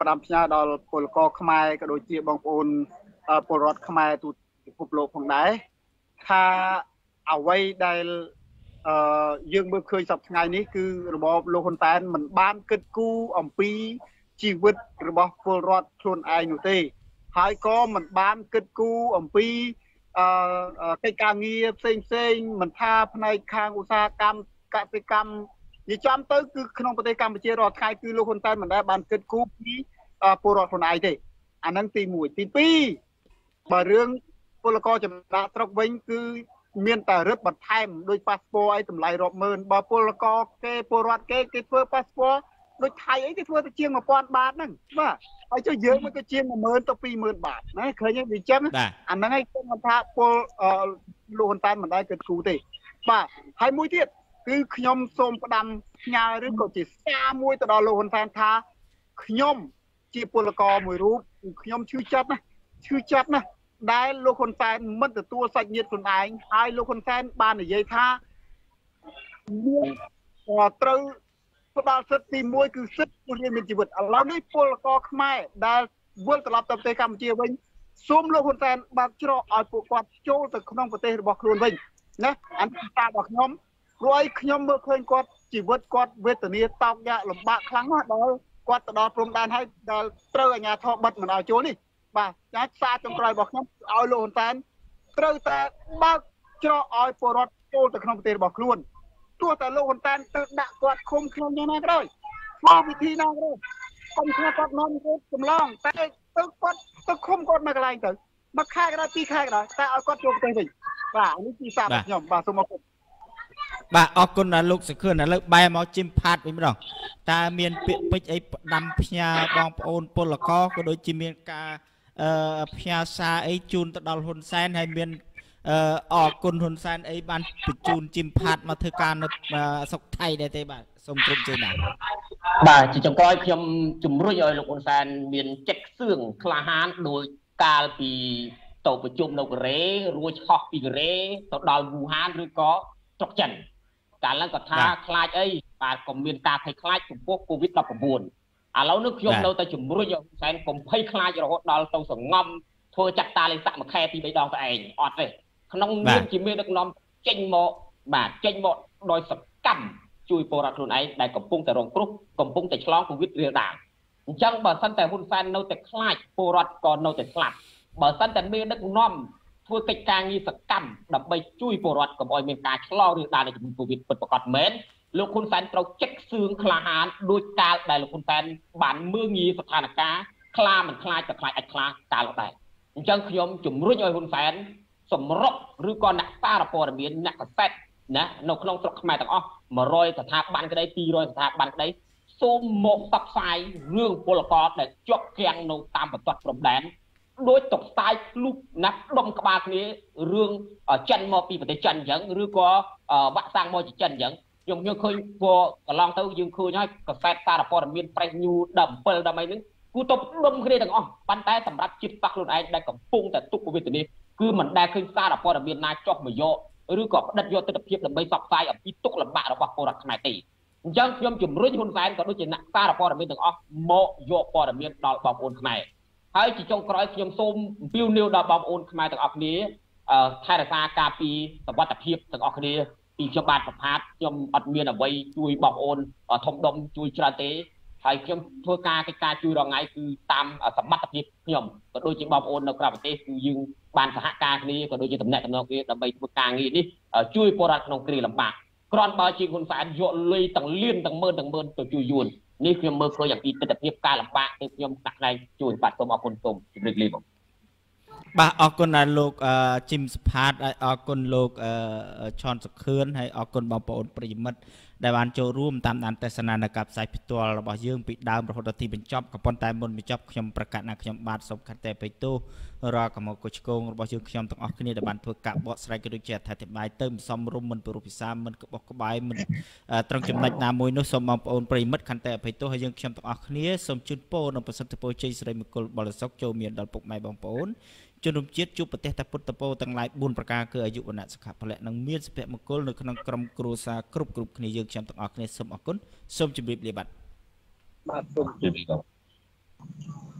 ផ្ដាំផ្ញើដល់ពលករខ្មែរក៏ដូចជាបងប្អូនពលរដ្ឋខ្មែរទូពិភពលោកផងដែរថាអ្វីដែលអឺយើងមើលឃើញសប្តាហ៍ថ្ងៃនេះគឺរបបលោកហ៊ុនតែនមិនបានគិតគូរអំពី ជីវិតរបស់ពលរដ្ឋខ្លួនឯងនោះទេ ហើយក៏មិនបានគិតគូរអំពីអឺកិច្ចការងារផ្សេងផ្សេងមិនថាផ្នែកខាងឧស្សាហកម្មកសិកម្មនិយាយចំទៅគឺក្នុងប្រទេសកម្ពុជារាល់ថ្ងៃគឺលោកហ៊ុនសែនមិនដែលបានគិតគូរពីពលរដ្ឋខ្លួនឯងទេអានឹងទី1ទី2បើរឿងពលករចំណាក់ស្រុកវិញគឺមានតែរឹតបន្ថែមដោយប៉ាសពតអីតម្លៃរាប់ម៉ឺនបើពលករគេពលរដ្ឋគេគេធ្វើប៉ាសពត ដូចថៃអីគេធ្វើទៅជាង1000បាតហ្នឹងបាទហើយចុះយើងមកក៏ជាង10000ទៅ20000បាតណាឃើញទេវាចឹងអាហ្នឹងឯងខ្ញុំថាពលលោកហ៊ុនតែនមិនដែលគិតគូរទេបាទហើយមួយទៀតគឺខ្ញុំសូមផ្ដាំផ្ញើឬក៏ជាសារមួយទៅដល់លោកហ៊ុនសែនថាខ្ញុំជាពលករមួយរូបខ្ញុំឈឺចិត្តណាឈឺចិត្តណាដែលលោកហ៊ុនសែនមិនទទួលសាច់ញាតិខ្លួនឯងហើយលោកហ៊ុនសែនបាននិយាយថាមានត្រូវ ផ្ដល់សិទ្ធិទី1គឺសិទ្ធិពលរដ្ឋមានជីវិតឥឡូវនេះពលករខ្មែរដែលវិលត្រឡប់ទៅប្រទេសកម្ពុជាវិញសូមលោកហ៊ុនសែនបើកច្រកឲ្យពួកគាត់ចូលទៅក្នុងប្រទេសរបស់ខ្លួនវិញណាអន្តរជាតិរបស់ខ្ញុំព្រោះឲ្យខ្ញុំមើលឃើញគាត់ជីវិតគាត់វេទនាតោកយ៉ាកលំបាកខ្លាំងណាស់ដល់គាត់ទៅដល់ព្រំដែនហើយដល់ត្រូវអាជ្ញាធរបិទមិនឲ្យចូលនេះបាទចាសារចុងក្រោយរបស់ខ្ញុំឲ្យលោកហ៊ុនសែនត្រូវតែបើកច្រកឲ្យពលរដ្ឋចូលទៅក្នុងប្រទេសរបស់ខ្លួន ទោះតែលោកហ៊ុនសែនទៅដាក់គាត់ឃុំខ្លួនយ៉ាងណាក៏ដោយធ្វើវិធីណាក៏ដោយកុំថាគាត់នាំគាត់ចម្លងតែទៅគាត់ទៅឃុំគាត់នៅកន្លែងទៅមួយខែក៏ដោយពីរខែក៏ដោយតែឲ្យគាត់ចូលប្រទេសវិញបាទនេះជាសាររបស់ខ្ញុំបាទសូមអរគុណបាទអរគុណដល់លោកសុខឿនឥឡូវបែរមកជីមផាតវិញម្ដងតើមានពាក្យពេចន៍អីផ្ដាំផ្ញើបងប្អូនពលករក៏ដូចជាមានការអឺផ្ញើសារអីជូនទៅដល់ហ៊ុនសែនហើយមាន អឺអរគុណហ៊ុនសែនអីបានបញ្ជូនជីមផាតមកធ្វើការនៅស្រុកថៃដែរទេបាទសូមជម្រាបជូនបាទបាទជាចុងក្រោយខ្ញុំជំរុញឲ្យលោកហ៊ុនសែនមានចិត្តសឿងក្លាហានដោយកាលពីទៅប្រជុំនៅកូរ៉េរួចហោះពីកូរ៉េទៅដល់វូហានឬក៏ស្រុកចិនកាលឡើងគាត់ថាខ្លាចអីបាទក៏មានការភ័យខ្លាចចំពោះ COVID-19 ឥឡូវនេះខ្ញុំនៅតែជំរុញឲ្យសែនកុំភ័យខ្លាចរហូតដល់ទៅសងំធ្វើចាក់តាលេខស័កមួយខែពី3ដងទៅឯងអត់ទេ ក្នុងនាមជាមានដឹកនាំចេញមកបាទចេញមកដោយសកម្មជួយពលរដ្ឋខ្លួនឯងដែលកំពុងតែរងគ្រោះកំពុងតែឆ្លងកូវីដរាលដាលអញ្ចឹងបើសិនតែហ៊ុនសែននៅតែខ្លាចពលរដ្ឋក៏នៅតែស្លាប់បើសិនតែមានដឹកនាំធ្វើកិច្ចការងារសកម្មដើម្បីជួយពលរដ្ឋកុំឲ្យមានការឆ្លងរាលដាលនៃជំងឺកូវីដពិតប្រាកដមែនលោកហ៊ុនសែនត្រូវចិត្តសឿងក្លាហានដោយកាលដែលលោកហ៊ុនសែនបានមើងងាយស្ថានភាពខ្លាមិនខ្លាចក៏ខ្លាចអាចខ្លាកាលនោះដែរអញ្ចឹងខ្ញុំជំរុញឲ្យហ៊ុនសែន សម្រុកឬក៏អ្នកសារព័ត៌មានអ្នកកសែតណានៅក្នុងស្រុកខ្មែរទាំងអស់100ស្ថាប័នក្តី200ស្ថាប័នក្តីសូមមកផ្សព្វផ្សាយរឿងពលករដែលជាប់គាំងនៅតាមបន្ទាត់ព្រំដែនដោយតុកស្ទាយភ្លុកណាស់ដុំក្បាលគ្នារឿងចិនមកពីប្រទេសចិនអញ្ចឹងឬក៏វាក់សាំងមកពីចិនអញ្ចឹងខ្ញុំខ្ញុំឃើញព្រោះកន្លងទៅយើងឃើញហើយកសែតសារព័ត៌មាន Press News ដល់7ដល់អីហ្នឹងគូតបដុំគ្នាទាំងអស់ប៉ុន្តែសម្រាប់ជាតិសាសន៍ខ្លួនឯងដែលកំពុងតែទុកវេទនា គឺមិនដែលឃើញសារព័ត៌មានណាចុះមកយកឬក៏ផ្តិតយកទស្សនវិជ្ជាដើម្បីផ្សព្វផ្សាយអំពីទុកលំបាករបស់ពលរដ្ឋខ្មែរទេអញ្ចឹងខ្ញុំជំរុញហ៊ុនសែនក៏ដូចជាអ្នកសារព័ត៌មានទាំងអស់មកយកព័ត៌មានដល់បងប្អូនខ្មែរហើយជាចុងក្រោយខ្ញុំសូមអំពាវនាវដល់បងប្អូនខ្មែរទាំងអស់គ្នាថែរក្សាការពីសវត្ថភាពទាំងអស់គ្នាពីខ្ញុំបាទប្រផាតខ្ញុំអត់មានអ្វីជួយបងប្អូនធំដុំជួយច្រើនទេ ហើយខ្ញុំធ្វើការកិច្ចការជួយរងថ្ងៃគឺតាមសមត្ថភាពខ្ញុំក៏ដូចជាបងប្អូននៅក្រៅប្រទេសគឺយើងបានសហការគ្នាក៏ដូចជាតំណែងតំណងគ្នាដើម្បីធ្វើការងារនេះជួយពលរដ្ឋក្នុងគ្រាលំបាកគ្រាន់បើជាហ៊ុនសែនយកលុយទាំងលានទាំងម៉ឺនទាំងម៉ឺនទៅជួយយួននេះខ្ញុំមើលឃើញអំពីទស្សនវិជ្ជាការលំបាកគឺខ្ញុំដាក់ផ្នែកជួយបាទសូមអរគុណសូមជម្រាបលាបងបាទអរគុណដល់លោកជីមសុផាតហើយអរគុណលោកឆនសុខឿនហើយអរគុណបងប្អូនប្រិយមិត្ត ដែលបានចូលរួមតាមដានទស្សនានៅការផ្សាយផ្ទាល់របស់យើងពីដើមរហូតដល់ទីបញ្ចប់ក៏ប៉ុន្តែមុនបញ្ចប់ខ្ញុំប្រកាសថាខ្ញុំបាទសូមខន្តីបិទោរាល់កម្មកុជគងរបស់យើងខ្ញុំទាំងអស់គ្នាដែលបានធ្វើការបកស្រាយក៏ដូចជាអធិប្បាយទៅមិនសមរម្យមិនព្រោះភាសាមិនក្បោះក្បាយមិនត្រង់ចំណុចណាមួយនោះសូមបងប្អូនប្រិមិត្តខន្តីអភ័យទោសហើយយើងខ្ញុំទាំងអស់គ្នាសូមជូនពរនៅប្រសិទ្ធពរជ័យសិរីមង្គលបរិសុខចូលមានដល់ពុកម៉ែបងប្អូន ជនរួមជាតិជួបប្រទេសតាពុទ្ធពោទាំងឡាយ4ប្រការគឺអាយុវណ្ណៈសុខៈពលៈនិងមានសុភមង្គលនៅក្នុងក្រុមគ្រួសារគ្រប់គ្រប់គ្នាយើងខ្ញុំទាំងអស់គ្នាសូមអរគុណសូមជម្រាបលាបាទបាទសូមជម្រាបលា